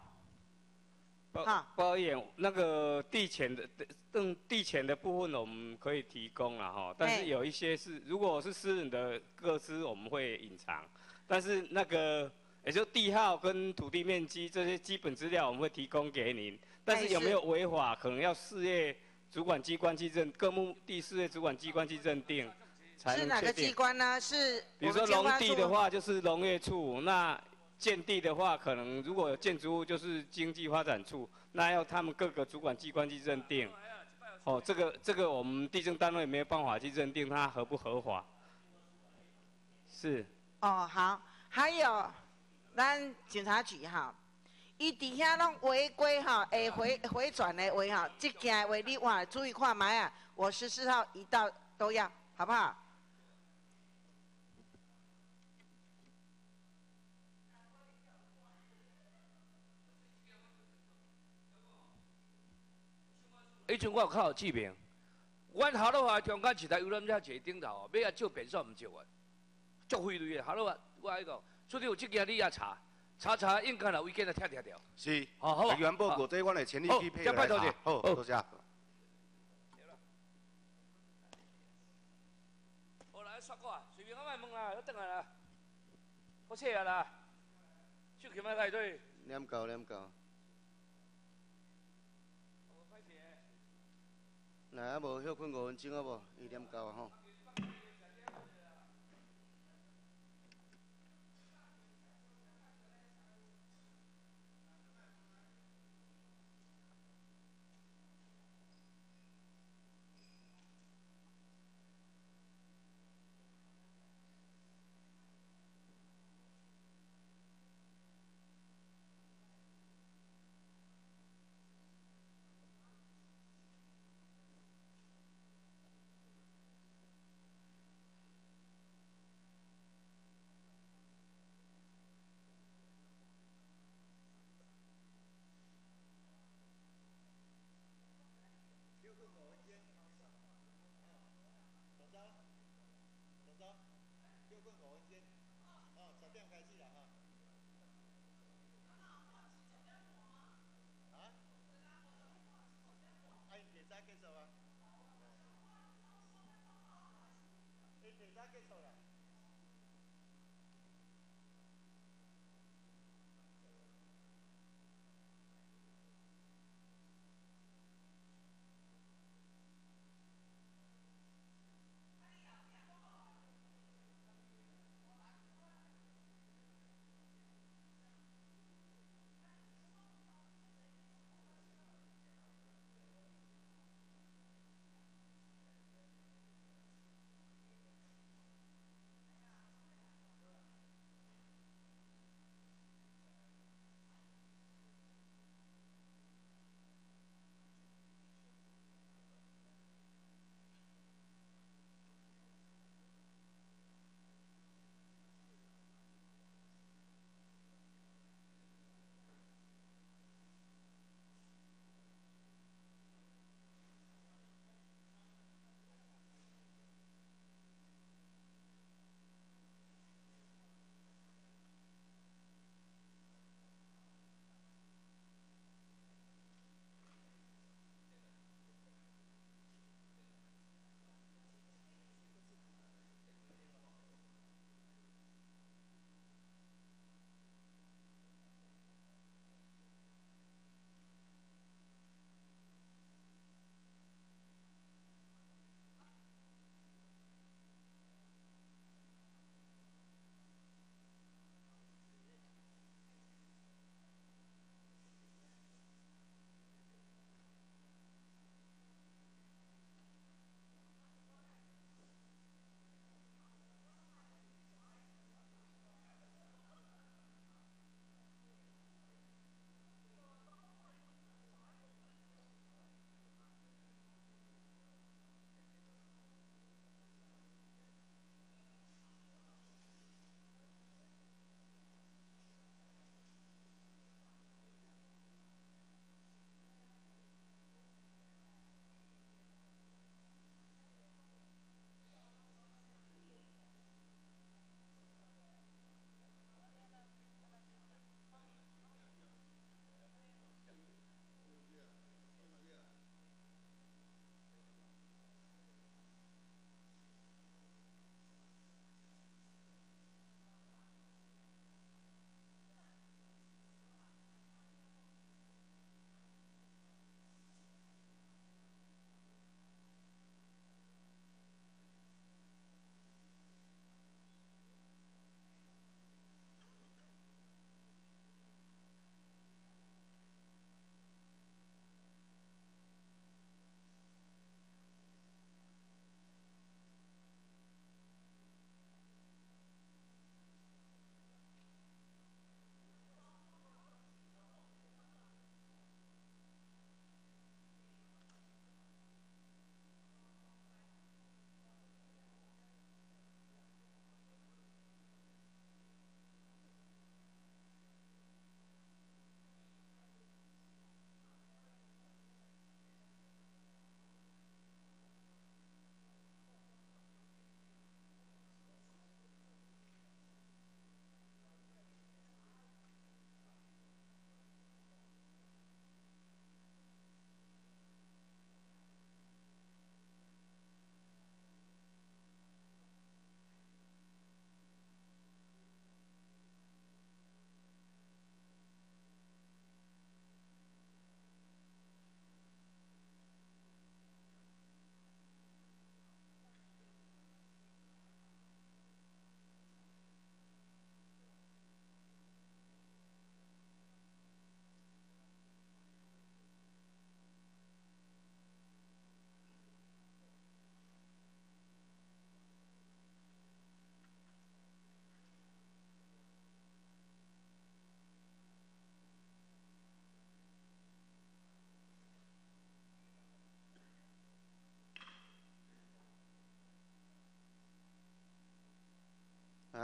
哈，包演那个地钱的、地地钱的部分，我们可以提供了哈。但是有一些是，如果是私人的个资，我们会隐藏。但是那个也就地号跟土地面积这些基本资料我们会提供给您，但是有没有违法，可能要事业主管机关去认，各目地事业主管机关去认定，才是哪个机。关呢？是比如说农地的话，就是农业处；那建地的话，可能如果有建筑物，就是经济发展处。那要他们各个主管机关去认定。哦，这个这个我们地政单位没有办法去认定它合不合法。是。哦，好，还有咱警察局哈，伊底下拢违规哈，会回回转的违哈，这件违例哇，注意看买啊，我十四号一到都要，好不好？以前我有较有记名，阮下落华中间一台游览车坐顶头，尾啊照便算毋照啊，足费瑞的。下落华我爱讲，所以有即件你也查，查查应该啦违建就拆拆掉。是，好好吧原报告这我会全力好去配这拜托你好，好多谢。好来刷过啊，随便我卖问啊，要等下啦，好车啊啦，手钳仔开对。念够念够。来啊，无休困五分钟好无？伊念够啊吼。变改进。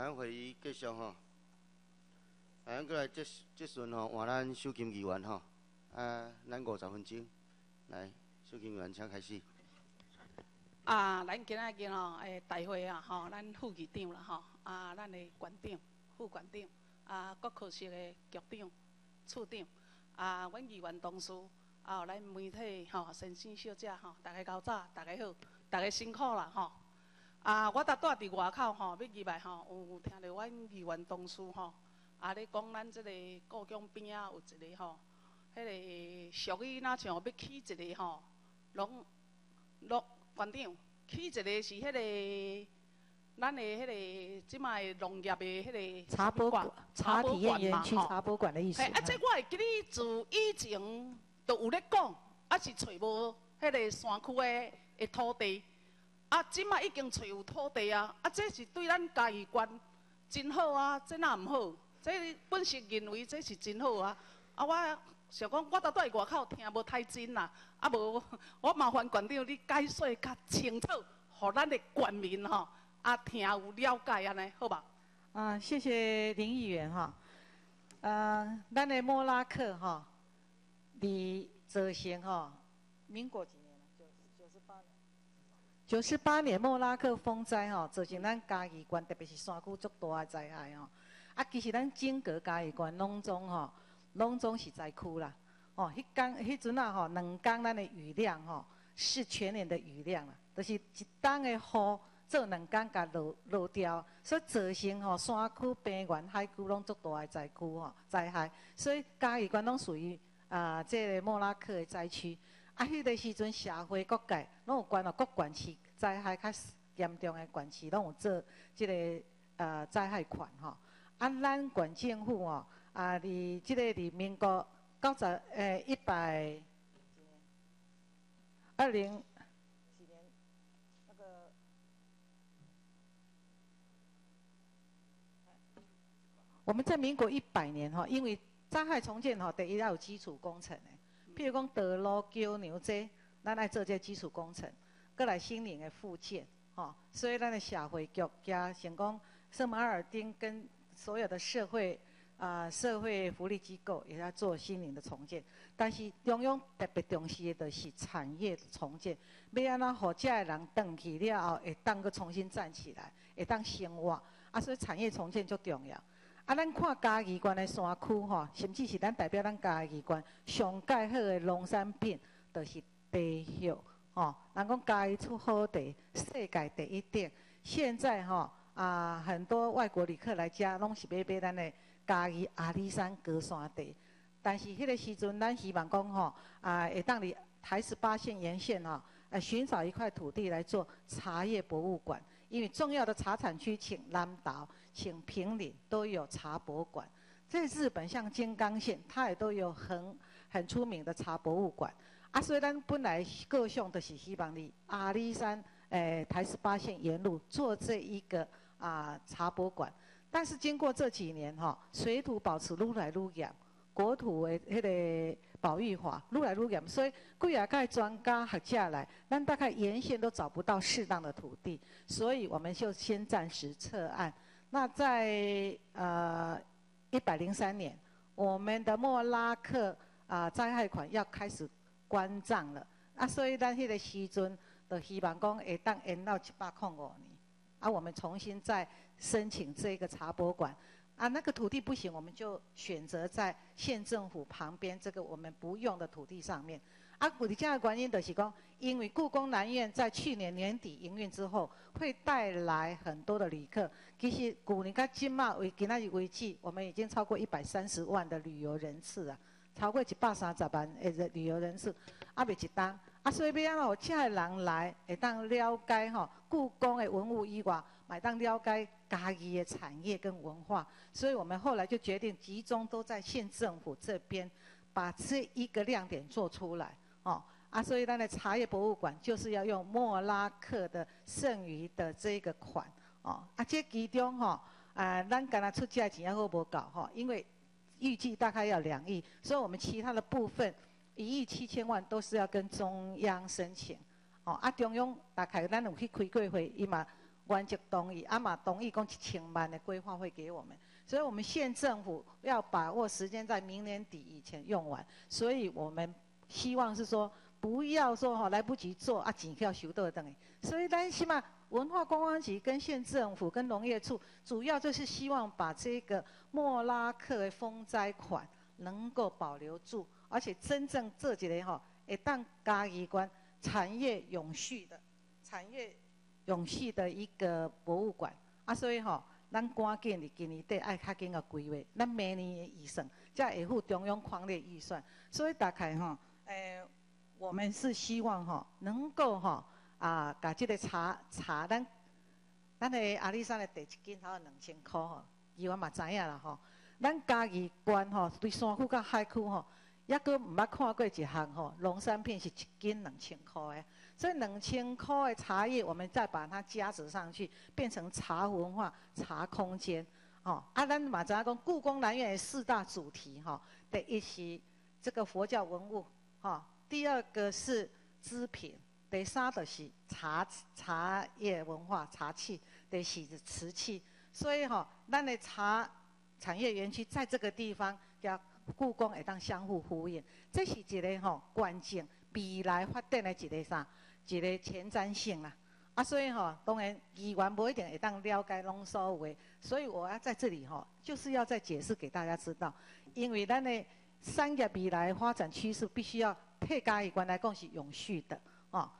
咱会议继续吼，啊咱过来这这顺吼换咱秀琴议员吼，啊，咱五十分钟，来，秀琴议员请开始。啊，咱今仔日吼，诶，大会啊，吼，咱副议长啦，吼，啊，咱的馆长、副馆长，啊，各科室的局长、处长，啊，阮议员同事，啊，咱媒体吼，先生小姐吼，大家较早，大家好，大家辛苦啦，吼。啊，我搭住伫外口吼，要入来吼，有听着阮议员同事吼，啊咧讲咱即个故宫边啊有一个吼，迄个俗语若像要起一个吼，农农馆长起一个是迄个咱的迄个即卖农业的迄个茶博馆、茶体验园区、茶博馆的意思。嘿，啊，这我会记你自以前都有咧讲，啊是找无迄个山区的的土地。啊，即马已经找有土地啊！啊，这是对咱嘉义县真好啊！这哪毋好？这本身认为这是真好啊！啊，我想讲，我倒在外口听无太真啦。啊，无我麻烦馆长你解说较清楚，互咱的县民吼啊听有了解安尼，好吧？啊，谢谢林议员哈。呃，咱的莫拉克哈，离泽行哈，民国。九十八年莫拉克风灾吼，造成咱嘉义县，特别是山区足大的灾害吼。啊，其实咱整个嘉义县拢总吼，拢总是灾区啦。哦，迄天迄阵啊吼，两天咱的雨量吼是全年的雨量啦，就是一冬的雨做两天甲落落掉，所以造成吼山区、平原、海区拢足大的灾区吼灾害。所以嘉义县拢属于啊，即个莫拉克的灾区。啊，迄个时阵社会各界拢有关哦，各县市灾害较严重的县市拢有做即个呃灾害款吼。啊，咱县政府哦，啊，伫即个伫民国九十诶一百二零几年那个，我们在民国一百年吼，因为灾害重建吼，第一要有基础工程诶。譬如讲道路、桥梁这，咱爱做这基础工程，过来心灵的复建，吼。所以咱的社会局加像讲圣马尔丁跟所有的社会啊社会福利机构也要做心灵的重建。但是中央特别重视的就是产业重建，要安怎好遮的人转去了后会当个重新站起来，会当生活。啊，所以产业重建足重要。啊，咱看嘉义县的山区吼，甚至是咱代表咱嘉义县上盖好的农产品，就是茶叶吼。人讲嘉义出好地，世界第一等。现在吼啊，很多外国旅客来遮，拢是买买咱的嘉义阿里山高山地。但是迄个时阵，咱希望讲吼啊，会当哩台十八线沿线吼，呃，寻找一块土地来做茶叶博物馆。因为重要的茶产区，请南岛、请平岭都有茶博物馆。在日本，像金刚县，它也都有很很出名的茶博物馆。啊，虽然本来各项都是希望你阿里山、诶台十八线沿路做这一个啊茶博物馆，但是经过这几年哈，水土保持愈来愈严。国土的迄个保育法愈来愈严，所以贵啊盖专家学者来，咱大概沿线都找不到适当的土地，所以我们就先暂时撤案。那在呃一百零三年，我们的莫拉克啊灾害款要开始关账了，啊，所以咱迄个时阵就希望讲会当延到一百零五年，啊，我们重新再申请这个茶博馆。啊，那个土地不行，我们就选择在县政府旁边这个我们不用的土地上面。啊，古地这样的原因就是讲，因为故宫南院在去年年底营运之后，会带来很多的旅客。其实古年跟今嘛为今那日为止，我们已经超过一百三十万的旅游人次啊，超过一百三十万的旅游人次，啊，未一单。啊，所以要安怎有的人来会当了解吼故宫的文物以外，买当了解嘉义的产业跟文化，所以我们后来就决定集中都在县政府这边，把这一个亮点做出来哦。啊，所以咱的茶叶博物馆就是要用莫拉克的剩余的这个款哦。啊，这其中吼啊，咱刚才出价钱要好无搞哈，因为预计大概要两亿，所以我们其他的部分。一亿七千万都是要跟中央申请，哦，啊，中央大概咱有去开过会，伊嘛原则同意，啊嘛同意讲一千万的规划会给我们，所以我们县政府要把握时间，在明年底以前用完，所以我们希望是说，不要说哈来不及做啊，钱要收到等于，所以咱起码文化观光局跟县政府跟农业处，主要就是希望把这个莫拉克的风灾款能够保留住，而且真正这几年哈，会当嘉义关产业永续的产业永续的一个博物馆。啊，所以吼，咱赶紧的今年底爱较紧个规划，咱明年的预算才会付中央框列预算，所以大概吼，诶、我们是希望吼能够吼啊，把这个茶茶咱咱的阿里山的第一斤头两千块吼，伊我嘛知影啦吼，咱嘉义关吼对山区甲海区吼。抑阁毋捌看过一项吼，农产品是一斤两千块的，所以两千块的茶叶，我们再把它加值上去，变成茶文化、茶空间。哦，啊，咱嘛知影讲故宫南院的四大主题吼，第一是这个佛教文物，哈、第二个是织品，第三就是茶茶叶文化茶器，第四是瓷器。所以吼、咱的茶产业园区在这个地方叫。故宫会当相互呼应，这是一个吼关键未来发展的一个啥，一个前瞻性啦。啊，所以吼，当然议员不一定会当了解拢所有，所以我要在这里吼，就是要再解释给大家知道，因为咱的产业未来发展趋势必须要替嘉义关来讲是永续的，哦。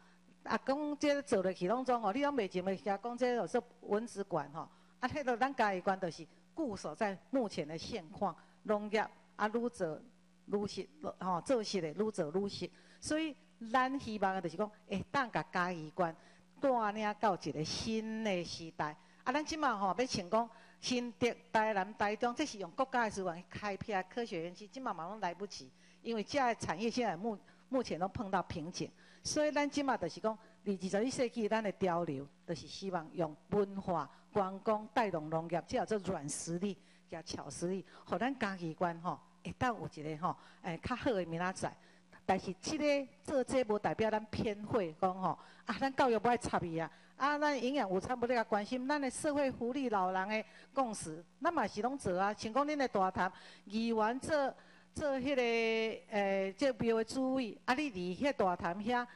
啊，讲这做落去当中吼，你拢袂前袂遐讲这就是文史馆吼，啊，迄个咱嘉义关就是固守在目前的现况，农业。啊，愈做愈实，吼，做实的愈做愈实。所以，咱希望的就是讲，会当甲嘉义关带领到一个新的时代。啊，咱即马吼要成功，新竹、台南、台中，这是用国家的资源去开辟科学园区，即嘛嘛拢来不及，因为这产业现在目目前都碰到瓶颈。所以，咱即马就是讲，二十一世纪咱的潮流，就是希望用文化、观光带动农业，这叫做软实力。加巧实力，互咱家己关吼，会当有一个吼，诶，较好的明仔载。但是，即个做这无代表咱偏会讲吼，啊，咱教育不爱插伊啊，啊，咱营养午餐不得甲关心，咱的社会福利老人的共识，咱嘛是拢做啊。像讲恁的大谈，议员做做迄个诶，即标的主委，啊，你离迄大谈遐，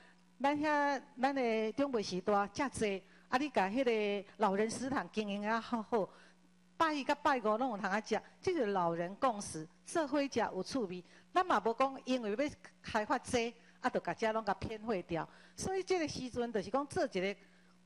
咱遐咱的中卫时代遮济，啊，你甲迄个老人食堂经营啊好好。拜一甲拜五拢有通啊食，即是老人共识，社会食有趣味。咱嘛无讲，因为要开发这，啊，就甲遮拢甲偏废掉。所以即个时阵，就是讲做一个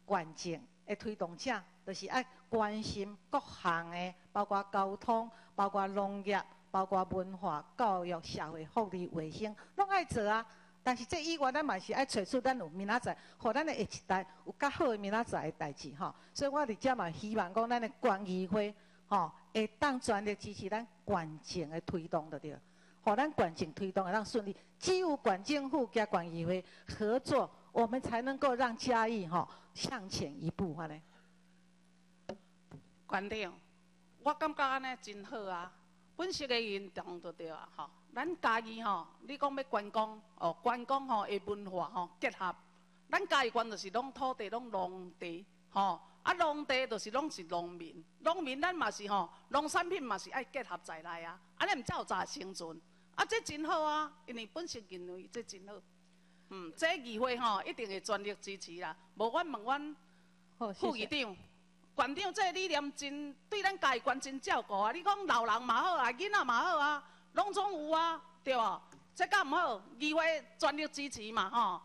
环境的推动者，就是爱关心各项的，包括交通、包括农业、包括文化、教育、社会福利、卫生，拢爱做啊。但是这以外，咱嘛是爱找出咱有明仔载，互咱的下一代有较好的明仔载的代志吼。所以我伫遮嘛希望讲，咱的关议会。吼，会当全力支持咱关键的推动的对，互咱关键推动会当顺利。只有管政府加管议会合作，我们才能够让嘉义吼向前一步，安尼。馆长，我感觉安尼真好啊！本色的运动就对啊，吼，咱嘉义吼，你讲要观光，哦，观光吼，的文化吼结合，咱嘉义关就是拢土地拢农地，吼。啊，农地就是拢是农民，农民咱嘛是吼，农产品嘛是爱结合在内啊，安尼毋才有才生存。啊，这真好啊，因为本身认为这真好。嗯，这议会吼一定会全力支持啦。无，我问阮副议长、县长，这理念真对咱家关真照顾啊。你讲老人嘛好啊，囡仔嘛好啊，拢总有啊，对无？这敢毋好？议会全力支持嘛，吼。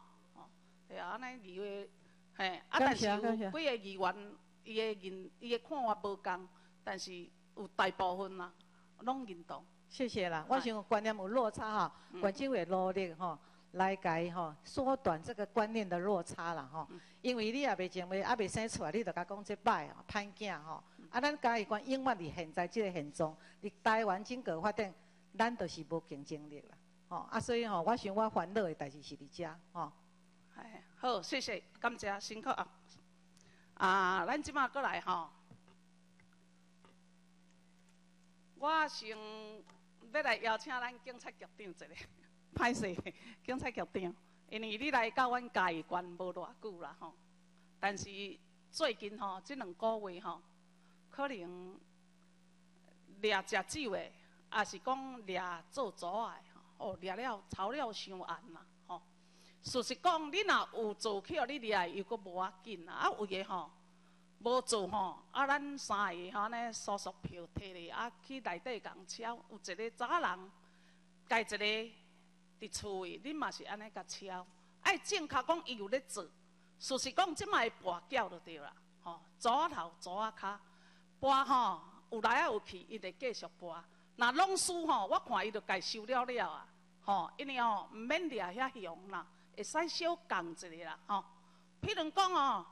对啊，安尼议会。嘿，啊，但是有几个议员，伊的认，伊的看法无共，但是有大部分啦，拢认同。谢谢啦，我想观念有落差哈，管政会努力吼，来改吼，缩短这个观念的落差啦吼。因为你也袂认为，也袂生出来，你就甲讲这歹哦，歹囝吼。啊，咱嘉义关永远伫现在即个现状，伫台湾整个发展，咱就是无竞争力啦。吼，啊，所以吼，我想我烦恼的代志是伫遮吼。好，谢谢，感谢，辛苦啊！啊，咱即马过来吼，我想要来邀请咱警察局长一下，歹势，警察局长，因为你来到阮嘉义关无偌久啦吼，但是最近吼，即两个月吼，可能掠食酒的，也是讲掠做组的，哦，掠了吵了伤暗啦，吼。事实讲，你若有做去，你掠又阁无要紧啦，啊有诶吼。无做吼，啊，咱三个吼安尼手续票摕咧，啊去内底共抄。有一个查人，家一个伫厝诶，恁嘛是安尼甲抄。爱正确讲伊有咧做，事实讲即摆跋筊就对啦，吼，左头左啊骹，跋吼有来啊有去，伊就继续跋。若拢输吼，我看伊就家收了了啊，吼，因为吼毋免掠遐凶啦，会使小共一下啦，吼。譬如讲哦，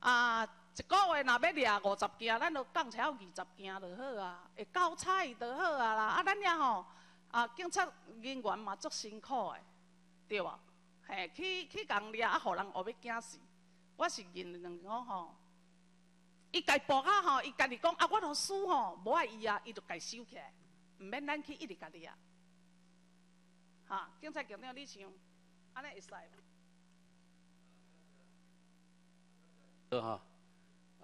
啊。一个月若要掠五十件，咱就降超二十件就好啊，会交差就好啊啦。啊，咱遐吼啊，警察人员嘛足辛苦的，对无？嘿，去去共掠啊，互人学要惊死。我是认两个吼，伊家报啊吼，伊家己讲啊，我著输吼，无爱伊啊，伊就家收起来，毋免咱去一直家掠。哈，警察局长，你想安尼会使无？好哈。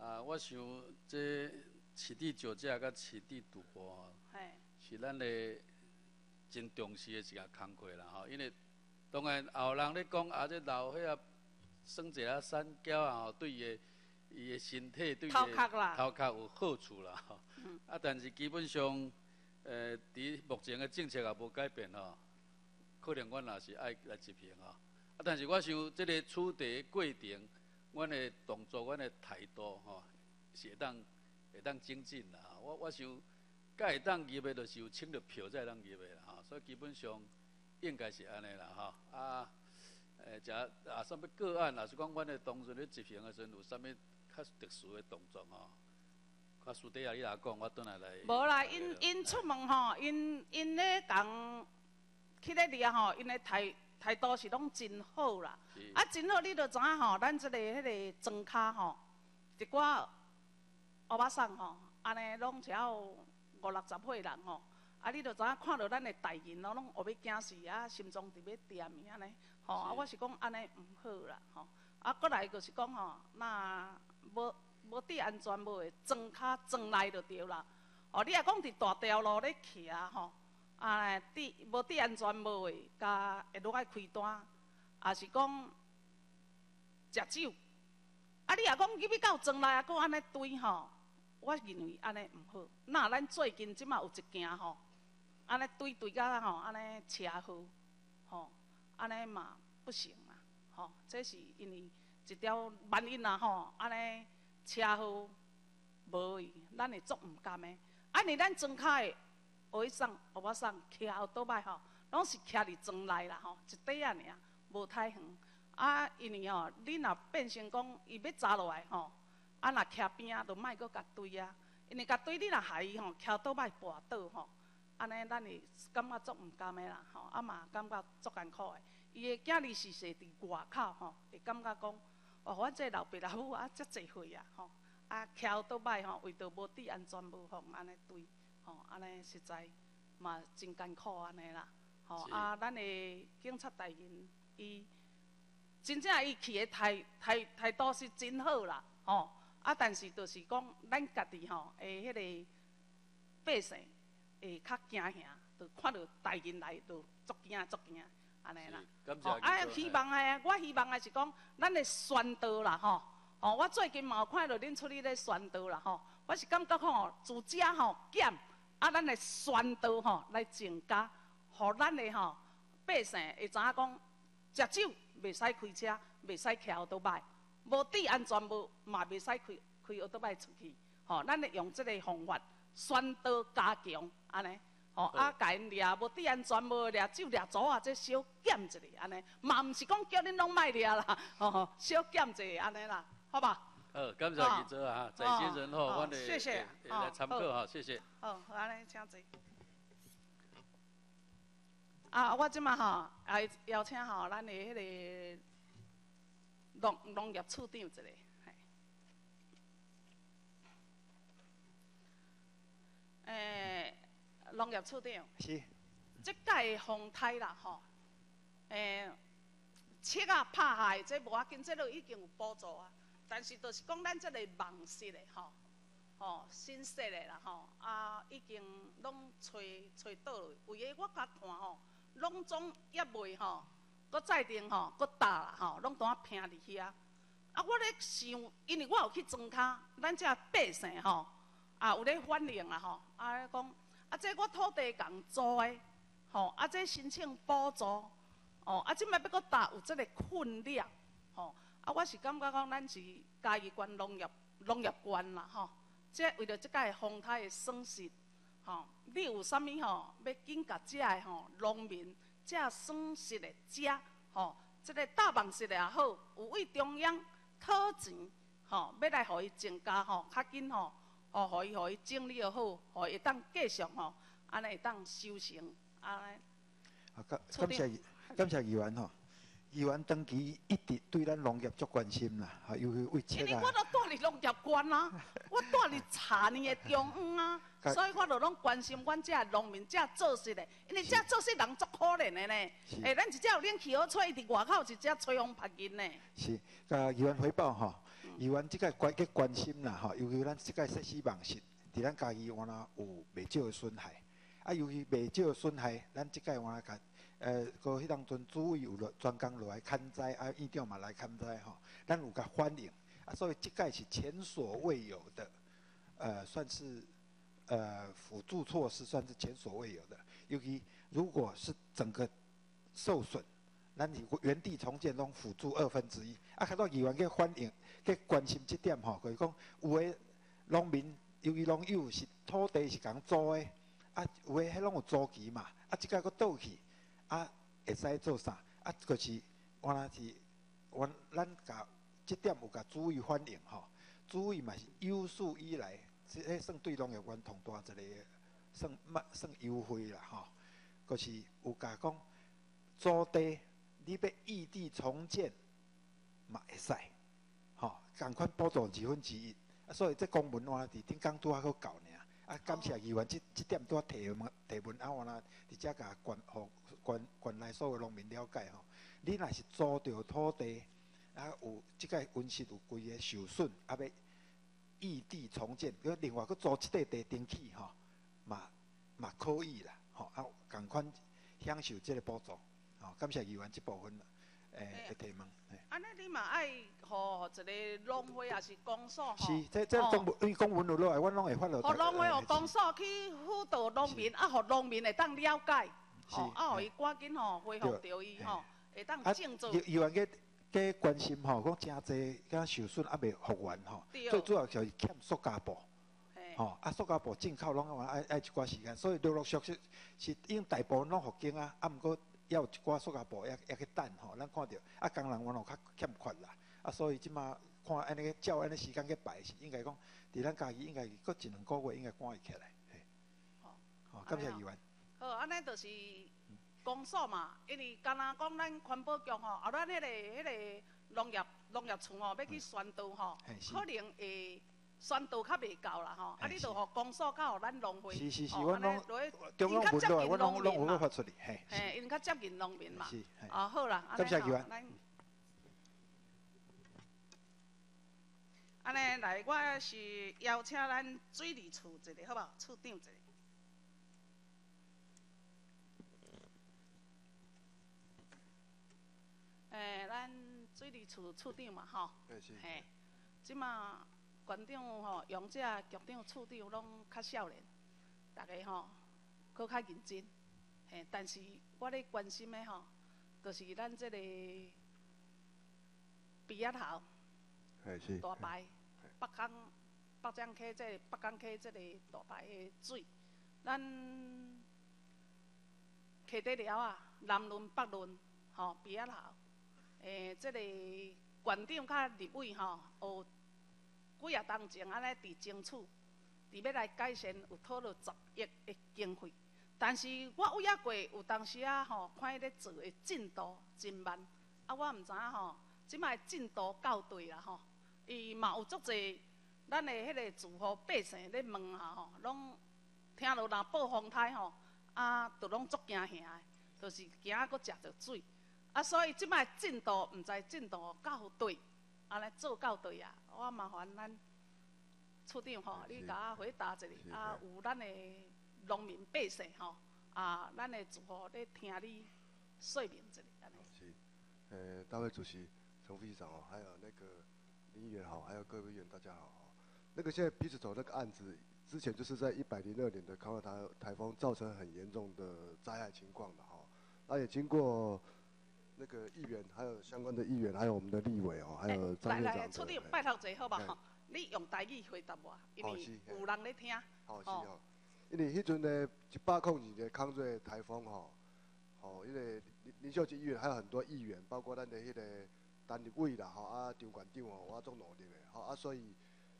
啊，我想这市地酒驾甲市地赌博吼，是咱的真重视的一项工课啦吼。因为当然后人咧讲啊，这老岁仔，耍一下山脚啊，吼，对伊的伊的身体对伊头壳有好处啦吼。啊，但是基本上，呃，伫目前的政策也无改变吼，可能阮也是爱来执行吼。啊，但是我想即个处理过程。阮的动作，阮的态度，吼，是会当会当精进啦。我我想，甲会当入的，就是有抢着票才当入的啦。吼，所以基本上应该是安尼啦。吼，啊，诶，假啊，什物个案，若是讲阮的同事咧执行的时阵，有啥物较特殊的动作吼？较私底下你来讲，我转来来。无啦，因因出门吼，因因咧共去咧掠吼，因咧态。态度是拢真好啦，啊，真好，你著知影吼，咱即个迄个庄卡吼，一寡乌巴桑吼，安尼拢只要五六十岁人吼，啊，你著知影看到咱的大人咯，拢学要惊死啊，心脏伫要掂去安尼，吼，啊，我是讲安尼毋好啦，吼，啊，过来就是讲吼，那无无戴安全帽的，装卡庄内就对啦，哦，你若讲伫大条路咧徛吼。啊，戴无戴安全帽的，甲会落来开单，啊是讲食酒。啊，你若讲入去到庄内啊，搁安尼堆吼，我认为安尼毋好。那咱最近即马有一件吼，安尼堆堆甲吼，安尼车祸，吼，安尼嘛不行啦，吼，这是因为一条万一啦吼，安尼车祸无去，咱会足毋甘的。安尼咱庄卡的。学上学我上徛后倒摆吼，拢是徛伫庄内啦吼，一块仔尔，无太远。啊，因为吼，你若变成讲伊要砸落来吼，啊，若徛边啊，就莫搁甲堆啊。因为甲堆你若害伊吼，徛倒摆跋倒吼，安尼咱会感觉足毋甘的啦吼，啊嘛感觉足艰苦的。伊的囝儿是说伫外口吼，会感觉讲，哦，阮这老爸老母啊，遮济岁啊吼，啊徛倒摆吼，为着无滴安全无防安尼对。吼，安尼实在嘛真艰苦安尼啦。吼，啊，咱的警察大人伊真正伊去的态态态度是真好啦。吼，啊，但是就是讲咱家己吼，诶，迄个百姓会较惊吓，就看到大人来就足惊足惊安尼啦。吼，啊，希望诶，我希望诶是讲咱的宣导啦，吼。吼，我最近嘛有看到恁出去咧宣导啦，吼。我是感觉吼，自家吼减。啊，咱来宣导吼，来增加，互咱的吼百姓会知影讲，食酒袂使开车，袂使骑奥多摆，无戴安全无嘛袂使开开奥多摆出去。吼，咱会用即个方法宣导加强，安尼。吼，啊，甲因掠无滴安全无掠酒掠酒啊，即小减一下，安尼。嘛毋是讲叫恁拢卖掠啦，吼吼，小减一下安尼啦，好吧？好，感谢记者啊，在先人吼，我哋来参考哈，谢谢。好，安尼请坐。啊，我即马吼，来邀请吼，咱的迄个农农业处长一个，诶，农业处长。是。即届风台啦吼，诶，七啊拍害，即无要紧，这都已经有补助啊。但是就是讲咱即个网式的吼，吼新式的啦吼，啊已经拢揣揣倒落。有诶我甲看吼，拢总也未吼，搁再定吼，搁搭啦吼，拢当拼伫遐。啊，我咧想，因为我有去装卡，咱遮百姓吼，啊有咧反映啦吼，啊咧讲，啊这我土地共租的，吼，啊这申请补助，哦，啊即摆要搁搭有即个困扰，吼，啊我是感觉讲咱是嘉义县农业农业县啦吼，即为着即届风台的损失，吼，你有啥物吼要紧甲遮个吼农民遮损失的遮，吼，即个大网式的也好，有为中央。讨钱，吼，要来互伊增加吼，较紧吼，吼，互伊互伊整理好，互伊当继续吼，安尼会当修成，安尼。啊，感感谢感谢议员吼，议员长期一直对咱农业足关心啦，啊，尤其为切啊。因为我都住伫农业县啊，我住伫茶年的中央啊，所以我就拢关心阮遮农民遮做事的，因为遮做事人足可怜的呢。诶，咱一只有冷气好吹，伫外口一只吹风拍紧呢。是，甲议员回报吼，议员即个关去关心啦吼，尤其咱即个设施网式，伫咱家己原来有袂少的损害，啊，尤其袂少的损害，咱即个原来甲。呃，个迄当阵主委有专工落来看灾，啊，院长嘛来看灾吼，咱有甲欢迎，啊，所以即届是前所未有的，呃，算是呃辅助措施，算是前所未有的。尤其如果是整个受损，咱是原地重建拢辅助二分之一，啊，看到议员去欢迎，去关心即点吼，就是讲有诶农民，由于农友是土地是共租诶，啊，有诶迄拢有租期嘛，啊，即届佫倒去。啊，会使做啥？啊，就是原来是，阮咱甲即点有甲注意反映吼，注意嘛是有史以来，即迄算对农业员同大一个算嘛算优惠啦吼，就是有甲讲租地你要异地重建嘛会使，吼，共款补助二分之一，啊，所以这公文话伫顶工拄啊好搞呢。啊，感谢议员，即即点拄啊提提问啊，我啦直接甲关互关关内所有农民了解吼。你若是租着土地，啊有即个温室有规个受损，啊要异地重建，佮另外佮租一块地登记吼，嘛嘛可以啦，吼啊共款享受即个补助，吼感谢议员即部分诶的提问。安尼你嘛爱互一个农会也是公所吼，是，即即公文，因为公文落落来，阮拢会发落。互农会互公所去辅导农民，啊，互农民会当了解，吼，啊，互伊赶紧吼恢复着伊吼，会当正做。议员个个关心吼，讲诚济敢受损啊未复原吼，最主要就是欠塑胶布，吼，啊，塑胶布进口拢爱爱一寡时间，所以陆陆续续是已经大部分拢复经啊，啊，毋过。要有一寡塑胶布，也也去等吼，咱看到啊，工人原来较欠缺啦，啊，所以即马看安尼照安尼时间去排是应该讲，伫咱家己应该搁一两个月应该赶会起来。好，好，感谢议员。好，安尼就是公所嘛，因为刚若讲咱环保局吼，啊，咱迄个迄个农业农业处吼，要去宣导吼，可能会。宣导较袂够啦吼，啊，你著互公所较互咱农会，是是是，阮拢中央文落来，阮拢拢有发出去，嘿，嘿，因较接近农民嘛，是，啊，好啦，感谢议员。安尼来，我是邀请咱水利处一个，好无？处长一个。诶，咱水利处处长嘛，吼，嘿，即马。县长吼，用这局长、处长拢较少年，大家吼，搁较认真。嘿，但是我咧关心的吼，就是咱这个鼻仔头大排北江北江溪即个北江溪即个大排的水，咱溪底了啊，南仑北仑吼鼻仔头，诶，这个县长甲立委吼，有。几啊当前安尼伫争取，伫要来改善有讨论十亿的经费，但是我有影过有当时啊吼，看伊咧做的进度真慢，啊我毋知影吼，即摆进度到对啦吼，伊嘛有足济咱的迄个住户百姓咧问下吼，拢听到若报风台吼，啊，都拢足惊吓的，就是惊佫食着水，啊所以即摆进度毋知进度到对。安尼做到对啊，我麻烦咱处长吼，你甲我回答一下，啊，有咱的农民百姓吼，啊，咱的住户咧听你说明一下。是，呃，大会主席陈副议长哦，还有那个林议员好，还有各位议员大家好。那个现在彼此走那个案子，之前就是在一百零二年的康乐台台风造成很严重的灾害情况的哈，那也经过那个议员，还有相关的议员，还有我们的立委哦，还有张院长。来来，处长拜托一下好吧吼，你用台语回答我，因为有人咧听。好是哦，因为迄阵呢一百零二年康瑞台风吼，吼，因为林林秀吉议员还有很多议员，包括咱的迄个陈立伟啦，吼啊张馆长哦，我总努力的，吼啊所以。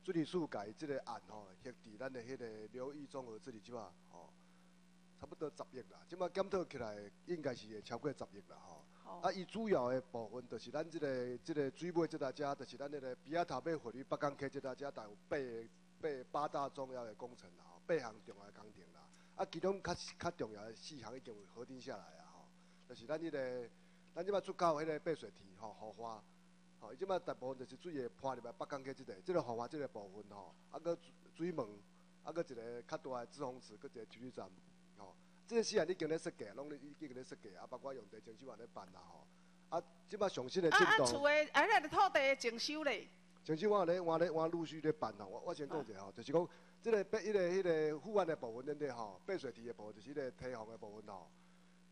水利署改即个案吼，核伫咱的迄个流域综合治理即嘛吼，差不多十亿啦。即马检讨起来，应该是会超过十亿啦吼。啊，伊主要的部分就是咱即个即个水尾即搭遮，就是咱迄个鼻仔头尾回去北港溪即搭遮，但有八八八大重要的工程啦吼，八项重要的工程啦。啊，其中较较重要的四项已经核定下来啊吼，就是咱迄个咱即马出口迄个白水堤吼，荷花。吼，伊即摆大部分就是水会泼入来北港溪即个，即个荷花即个部分吼，啊搁水门，啊搁一个较大的滞洪池，搁一个抽水站，即个事啊，你经咧设计，拢咧已经咧设计，啊包括用地征收也咧办啦吼，啊即摆上新的进度。啊啊，厝的啊，个土地征收咧。征收我咧，我咧，我陆续咧办吼，我我先讲者吼，就是讲，即个北迄个迄个富安的部分，恁咧吼，白水堤的部分，就是迄个堤防的部分吼，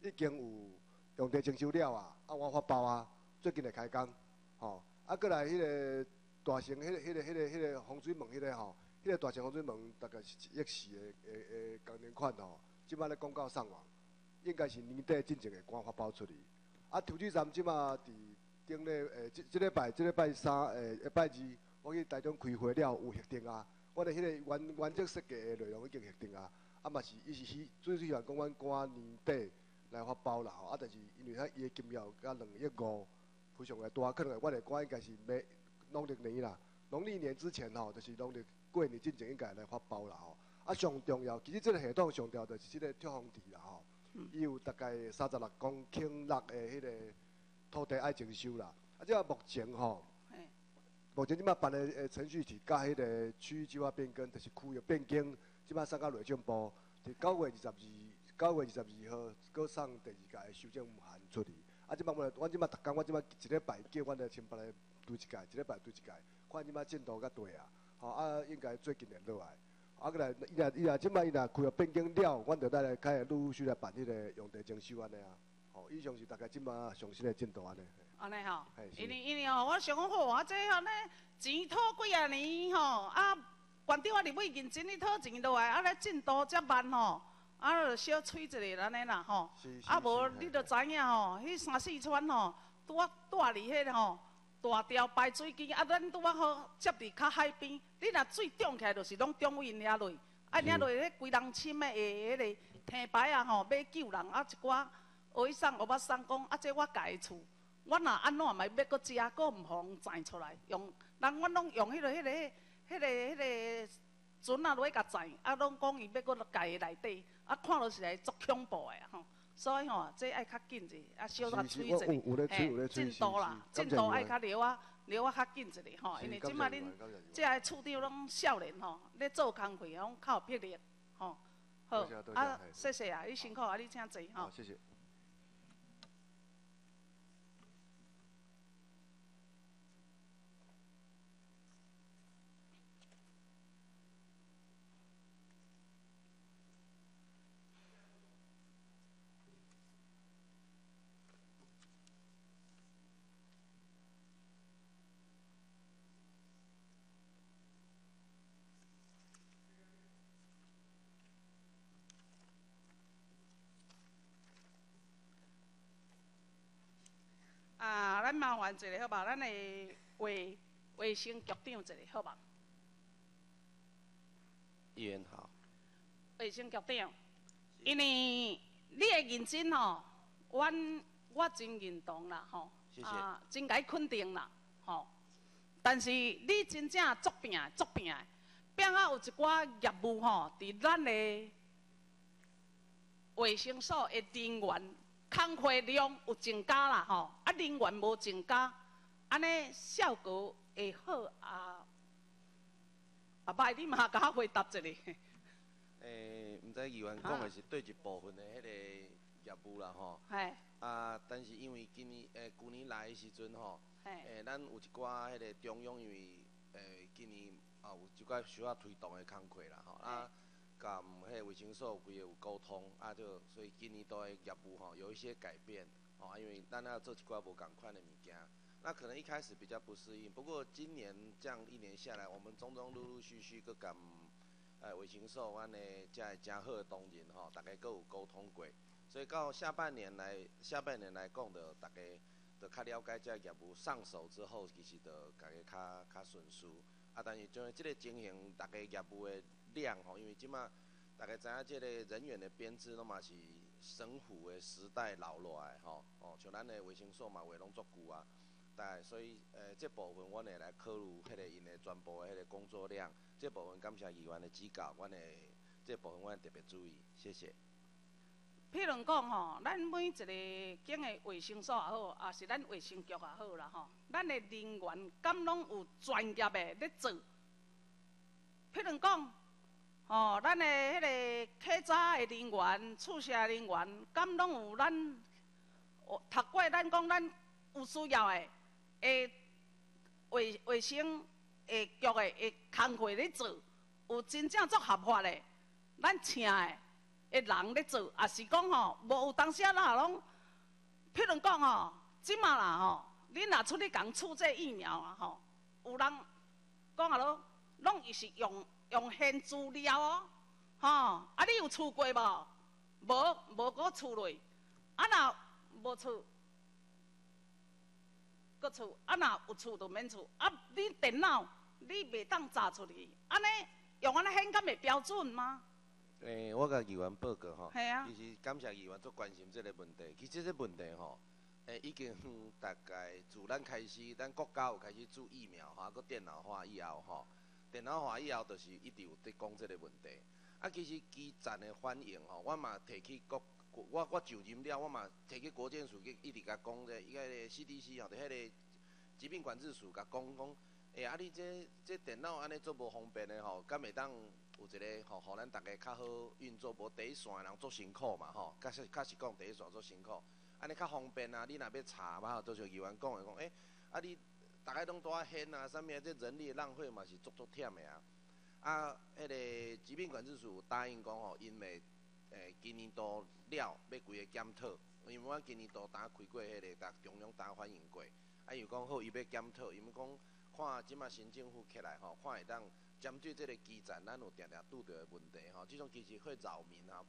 已经有用地征收了啊，啊我发包啊，最近会开工。吼，啊，过来迄个大城，迄个、迄个、迄个、迄个洪水门，迄个吼，迄个大城洪水门大概是一亿四的诶诶工程款吼，即摆咧公告上网，应该是年底真正会赶发包出去。啊，土地站即摆伫顶咧诶，即即礼拜、即礼拜三诶，礼拜二，我去台中开会了，有核定啊。我咧迄个原原则设计诶内容已经核定啊，啊嘛是，伊是希最主要讲阮赶年底来发包啦吼，啊，但是因为遐伊诶金额甲两亿五。非常个大，可能我哋讲应该是每农历年啦，农历年之前吼，就是农历过年之前应该来发包啦吼。啊，上重要，其实即个系统上重要就是即个拓荒地啦吼，伊有大概三十六公顷六的迄个土地爱征收啦。啊，即个目前吼，目前即摆办的诶程序是甲迄个区域计划变更，就是区域变更，即摆送到内政部，伫九月二十二，九月二十二号，搁送第二届修正函出去。啊！即摆我，我即摆逐工，我即摆一礼拜叫阮的先别来对一届，一礼拜对一届，看即摆进度较对啊！吼啊，应该最近会落来。啊，过来伊若伊若即摆伊若开了变更了，阮着再来开始陆陆续来办迄个用地征收安尼啊。吼，以上是大概即摆上新的进度安尼。安尼吼，因为因为吼，我想讲好，啊，这吼呢钱讨几啊年吼，啊，县长啊入尾认真哩讨钱落来，啊，咧进度遮慢吼。啊，就小吹一下安尼啦吼，啊无你着知影吼，迄三四川吼，拄啊住伫迄吼大条排水机，啊咱拄啊好接伫较海边，你若水涨起来，就是拢中位掠落，啊领落迄规人深的下迄个天牌啊吼，要救人啊一寡学伊送学捌送讲，啊这我家的厝，我若安怎嘛要搁食，搁毋互人载出来，用人阮拢用迄个迄个迄个迄个船啊落去甲载，啊拢讲伊要搁家己内底。啊，看落是来足恐怖的吼，所以吼，这爱较紧者，啊，小可催者，嘿，进度啦，进度爱较留啊，留啊较紧一点吼，因为即马恁即个处长拢少年吼，咧做工课拢较有魄力，吼，好，啊，谢谢啊，你辛苦啊，你请坐吼。谢谢。咱麻烦一下好吧？咱的卫卫生局长一下好吧？议员好。卫生局长，因为你的认真吼，阮我真认同啦吼，啊，真该肯定啦吼。但是你真正作拼作拼，拼啊有一寡业务吼，伫咱的卫生所的人员。工作量有增加啦吼，啊人员无增加，安尼效果会好啊？啊，歹你嘛甲我回答一下。诶，毋知议员讲的是对一部分的迄个业务啦吼。嘿。啊，但是因为今年诶旧年来的时阵吼，诶，咱有一寡迄个中央因为诶今年啊有一寡需要推动的工课啦吼，啊，甲迄个卫生所规个有沟通，啊就所以今年都诶业务吼有一些改变，吼，因为咱要做一寡无共款的物件，那可能一开始比较不适应，不过今年这样一年下来，我们中中陆陆续续佮甲诶卫生所安尼遮真好的同仁吼，大家佮有沟通过。所以到下半年来，下半年来讲的，大家就较了解这业务上手之后，其实就家较较顺遂。啊，但是像即个情形，大家业务的量吼，因为即马大家知影即个人员的编制，拢嘛是省府的时代留落来吼，哦，像咱的卫生所嘛，话拢足久啊。但所以，诶，这部分阮会来考虑迄个因的全部迄个工作量。这部分感谢议员的指教，阮会这部分阮特别注意，谢谢。譬如讲吼，咱每一个间的卫生所也好，也是咱卫生局也好啦吼，咱的人员敢拢有专业的咧做。譬如讲，哦，咱的迄个客早的人员、厝舍人员，敢拢有咱读过咱讲咱有需要的，诶，卫卫生诶局的诶工课咧做，有真正做合法的，咱请的。的人咧做，也是讲吼，无有当时啊，咱拢，譬如讲吼，即马啦吼，你若出去共处这疫苗啊吼，有人讲啊咯，拢伊是用用现资料哦，吼，啊你有厝过无？无无搁厝内，啊若无厝，搁厝，啊若有厝就免厝，啊你电脑你袂当查出去，安尼用安尼显敢会标准吗？诶，我甲议员报告吼，啊其实感谢议员足关心这个问题。其实这问题吼，诶，已经大概自咱开始，咱国家有开始做疫苗吼，佮电脑化以后吼，电脑化以后就是一直有在讲这个问题。啊，其实基站的反应吼，我嘛提起国，我我就任了，我嘛提起国健署去一直甲讲者，伊个 CDC 吼，伫迄个疾病管制署甲讲讲，诶，啊你这这电脑安尼做无方便的吼，敢会当？有一个吼，互咱大家较好运作，无第一线的人做辛苦嘛吼，确实确实讲第一线做辛苦，安尼较方便啊。你若要查嘛，都像议员讲的讲，诶，啊你大家拢拄啊现啊，啥物啊，这人力浪费嘛是足足忝的啊。啊，迄个疾病管制署答应讲吼，因为诶今年度了要规个检讨，因为我今年度打开过迄个，甲中央打反映过，啊又讲好伊要检讨，因为讲看即马新政府起来吼，看会当。针对这个基站，咱有定定拄着的问题吼，这种其实会扰民啊。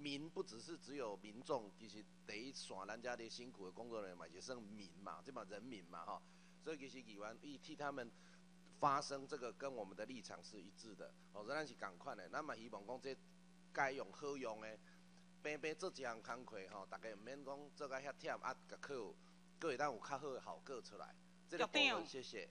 民不只是只有民众，其实第一线咱家的辛苦的工作人员嘛，也算民嘛，这嘛人民嘛吼。所以其实议员伊替他们发声，这个跟我们的立场是一致的。哦，仍然是共款的。那么希望讲这该用好用的，平平做一项工课吼，大家毋免讲做甲遐忝啊，甲考，佫会当有较好的效果出来。局长，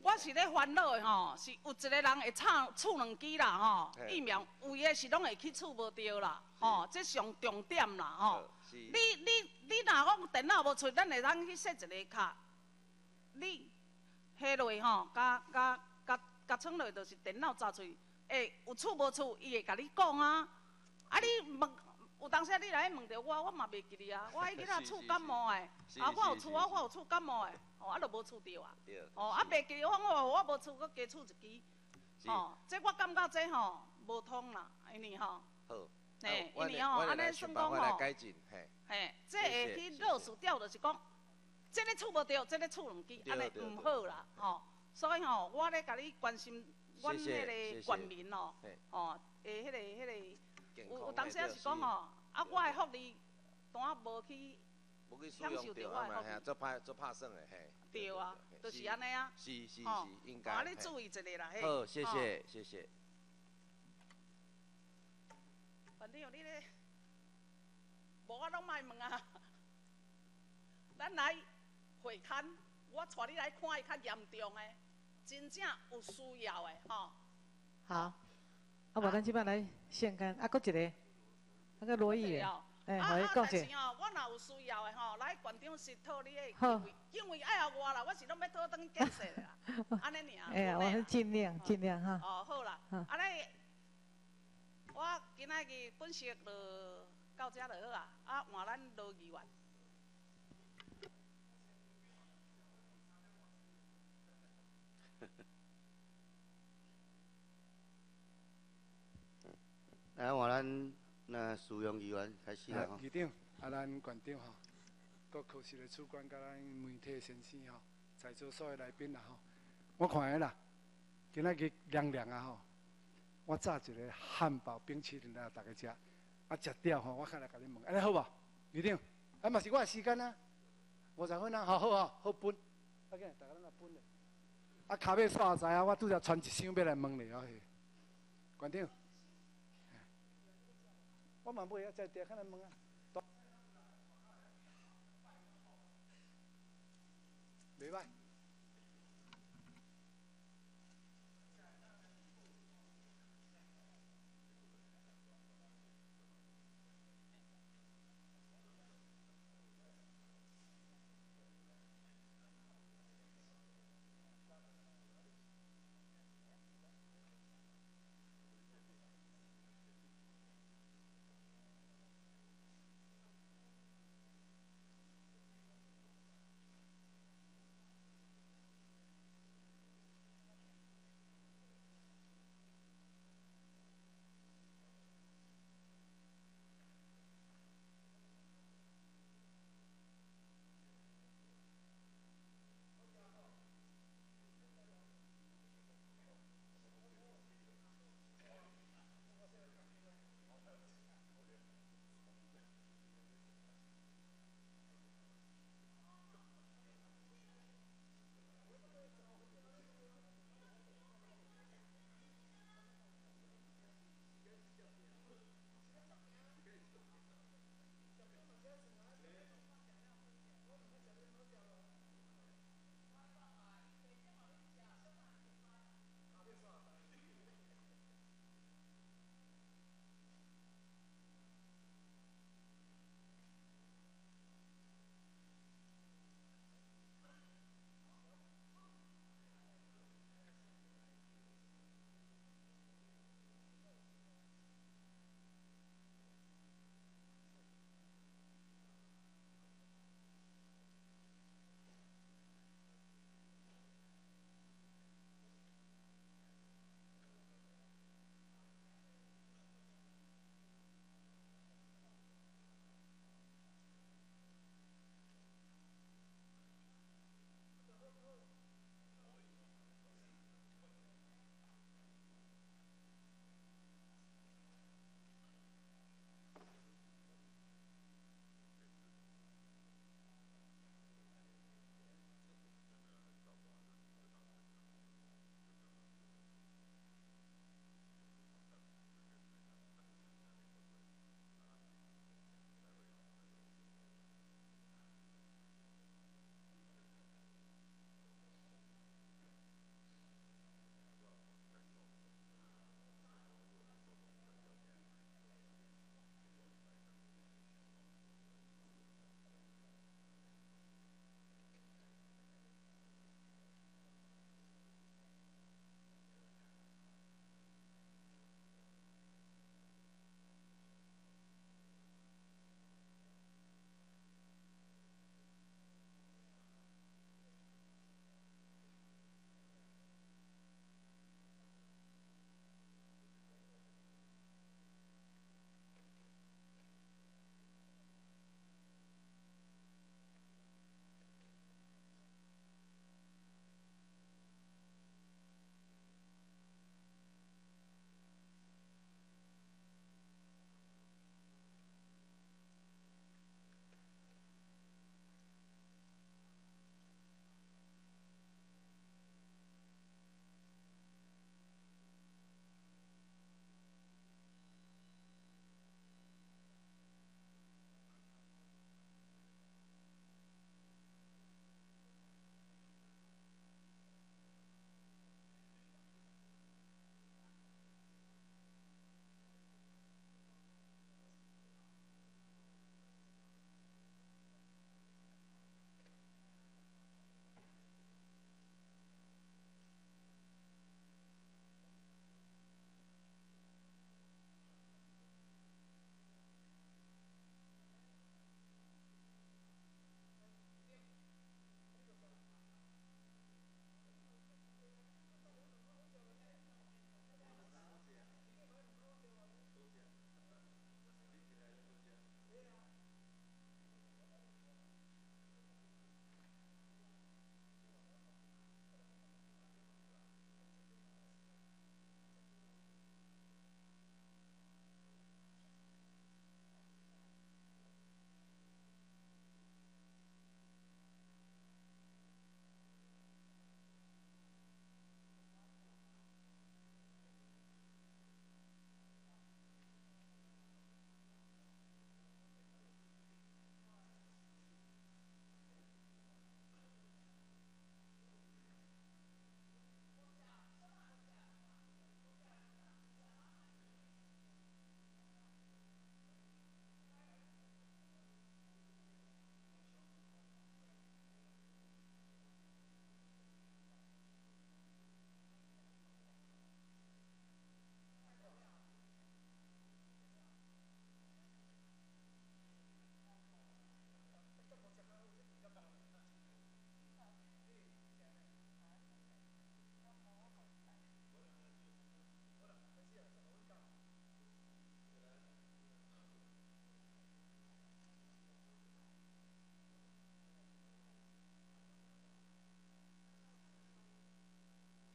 我是咧烦恼的吼，是有一个人会插厝两支啦吼，疫苗有的是拢会去厝无着啦，吼，这上重点啦吼。你你你若讲电脑无出，咱会当去设一个卡，你下落吼，甲甲甲甲创落就是电脑查出，诶，有厝无厝，伊会甲你讲啊，啊你问。有当时你来问着我，我嘛袂记哩啊。我迄日啊厝感冒诶，啊我有厝啊，我有厝感冒诶，哦啊，就无厝着啊。哦啊，袂记哩，我我我无厝，搁加厝一支。哦，这我感觉这吼无通啦，安尼吼。好。嘿，安尼吼，安尼算讲吼。嘿，这会去落实掉，就是讲，这个厝无着，这个厝两支，安尼毋好啦，吼。所以吼，我咧甲你关心，阮迄个全民哦，哦，诶，迄个迄个。有有当时是讲吼，啊，我的福利单无去享受到我的福利，做拍做拍算的嘿。对啊，就是安尼啊。是是是，应该。啊，你注意一下啦，嘿。好，谢谢谢谢。反正你咧，无我拢卖问啊。咱来会刊，我带你来看伊较严重的，真正有需要的吼。好。啊，无咱即摆来先干，啊，搁一个，那个罗议员。哎，啊啊，互伊讲者。但是吼，我若有需要的吼，来馆长是讨你的好经费，经费爱互我啦，我是拢要讨当建设的啦，安尼尔。哎呀，我们尽量尽量哈。哦，好啦，好啊尼，我今仔日本席就到遮就好啊，啊换咱罗议员。来我咱那使用议员开始啦吼。议长，啊，咱馆长吼，各科室的主管，甲咱媒体先生吼，在座所有来宾啦吼，我看下啦，今仔日凉凉啊吼，我炸一个汉堡冰淇淋来大家食，啊食掉吼，我看来甲你问，安尼好无？局长，啊嘛是我的时间啊，五十分啊，好好啊，好分，啊个大家拢来分咧，啊卡尾煞知啊，我拄则传一箱要来问你哦，馆长。我嘛不会，再点开来问啊。袂歹。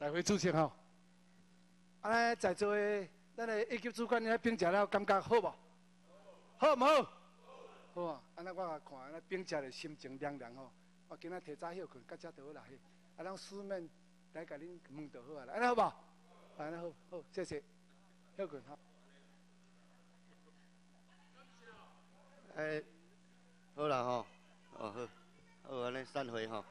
大会主席吼，安尼在座的咱的一级主管，你评价了感觉好无？好唔好？好啊！安尼我也看，安尼评价的心情凉凉吼。我今仔提早休困，到遮就好啦。嘿，啊，咱书面来甲恁问就好啊。安尼好无？安尼好，好，谢谢。休困哈。哎，好啦吼，哦好，好安尼散会吼。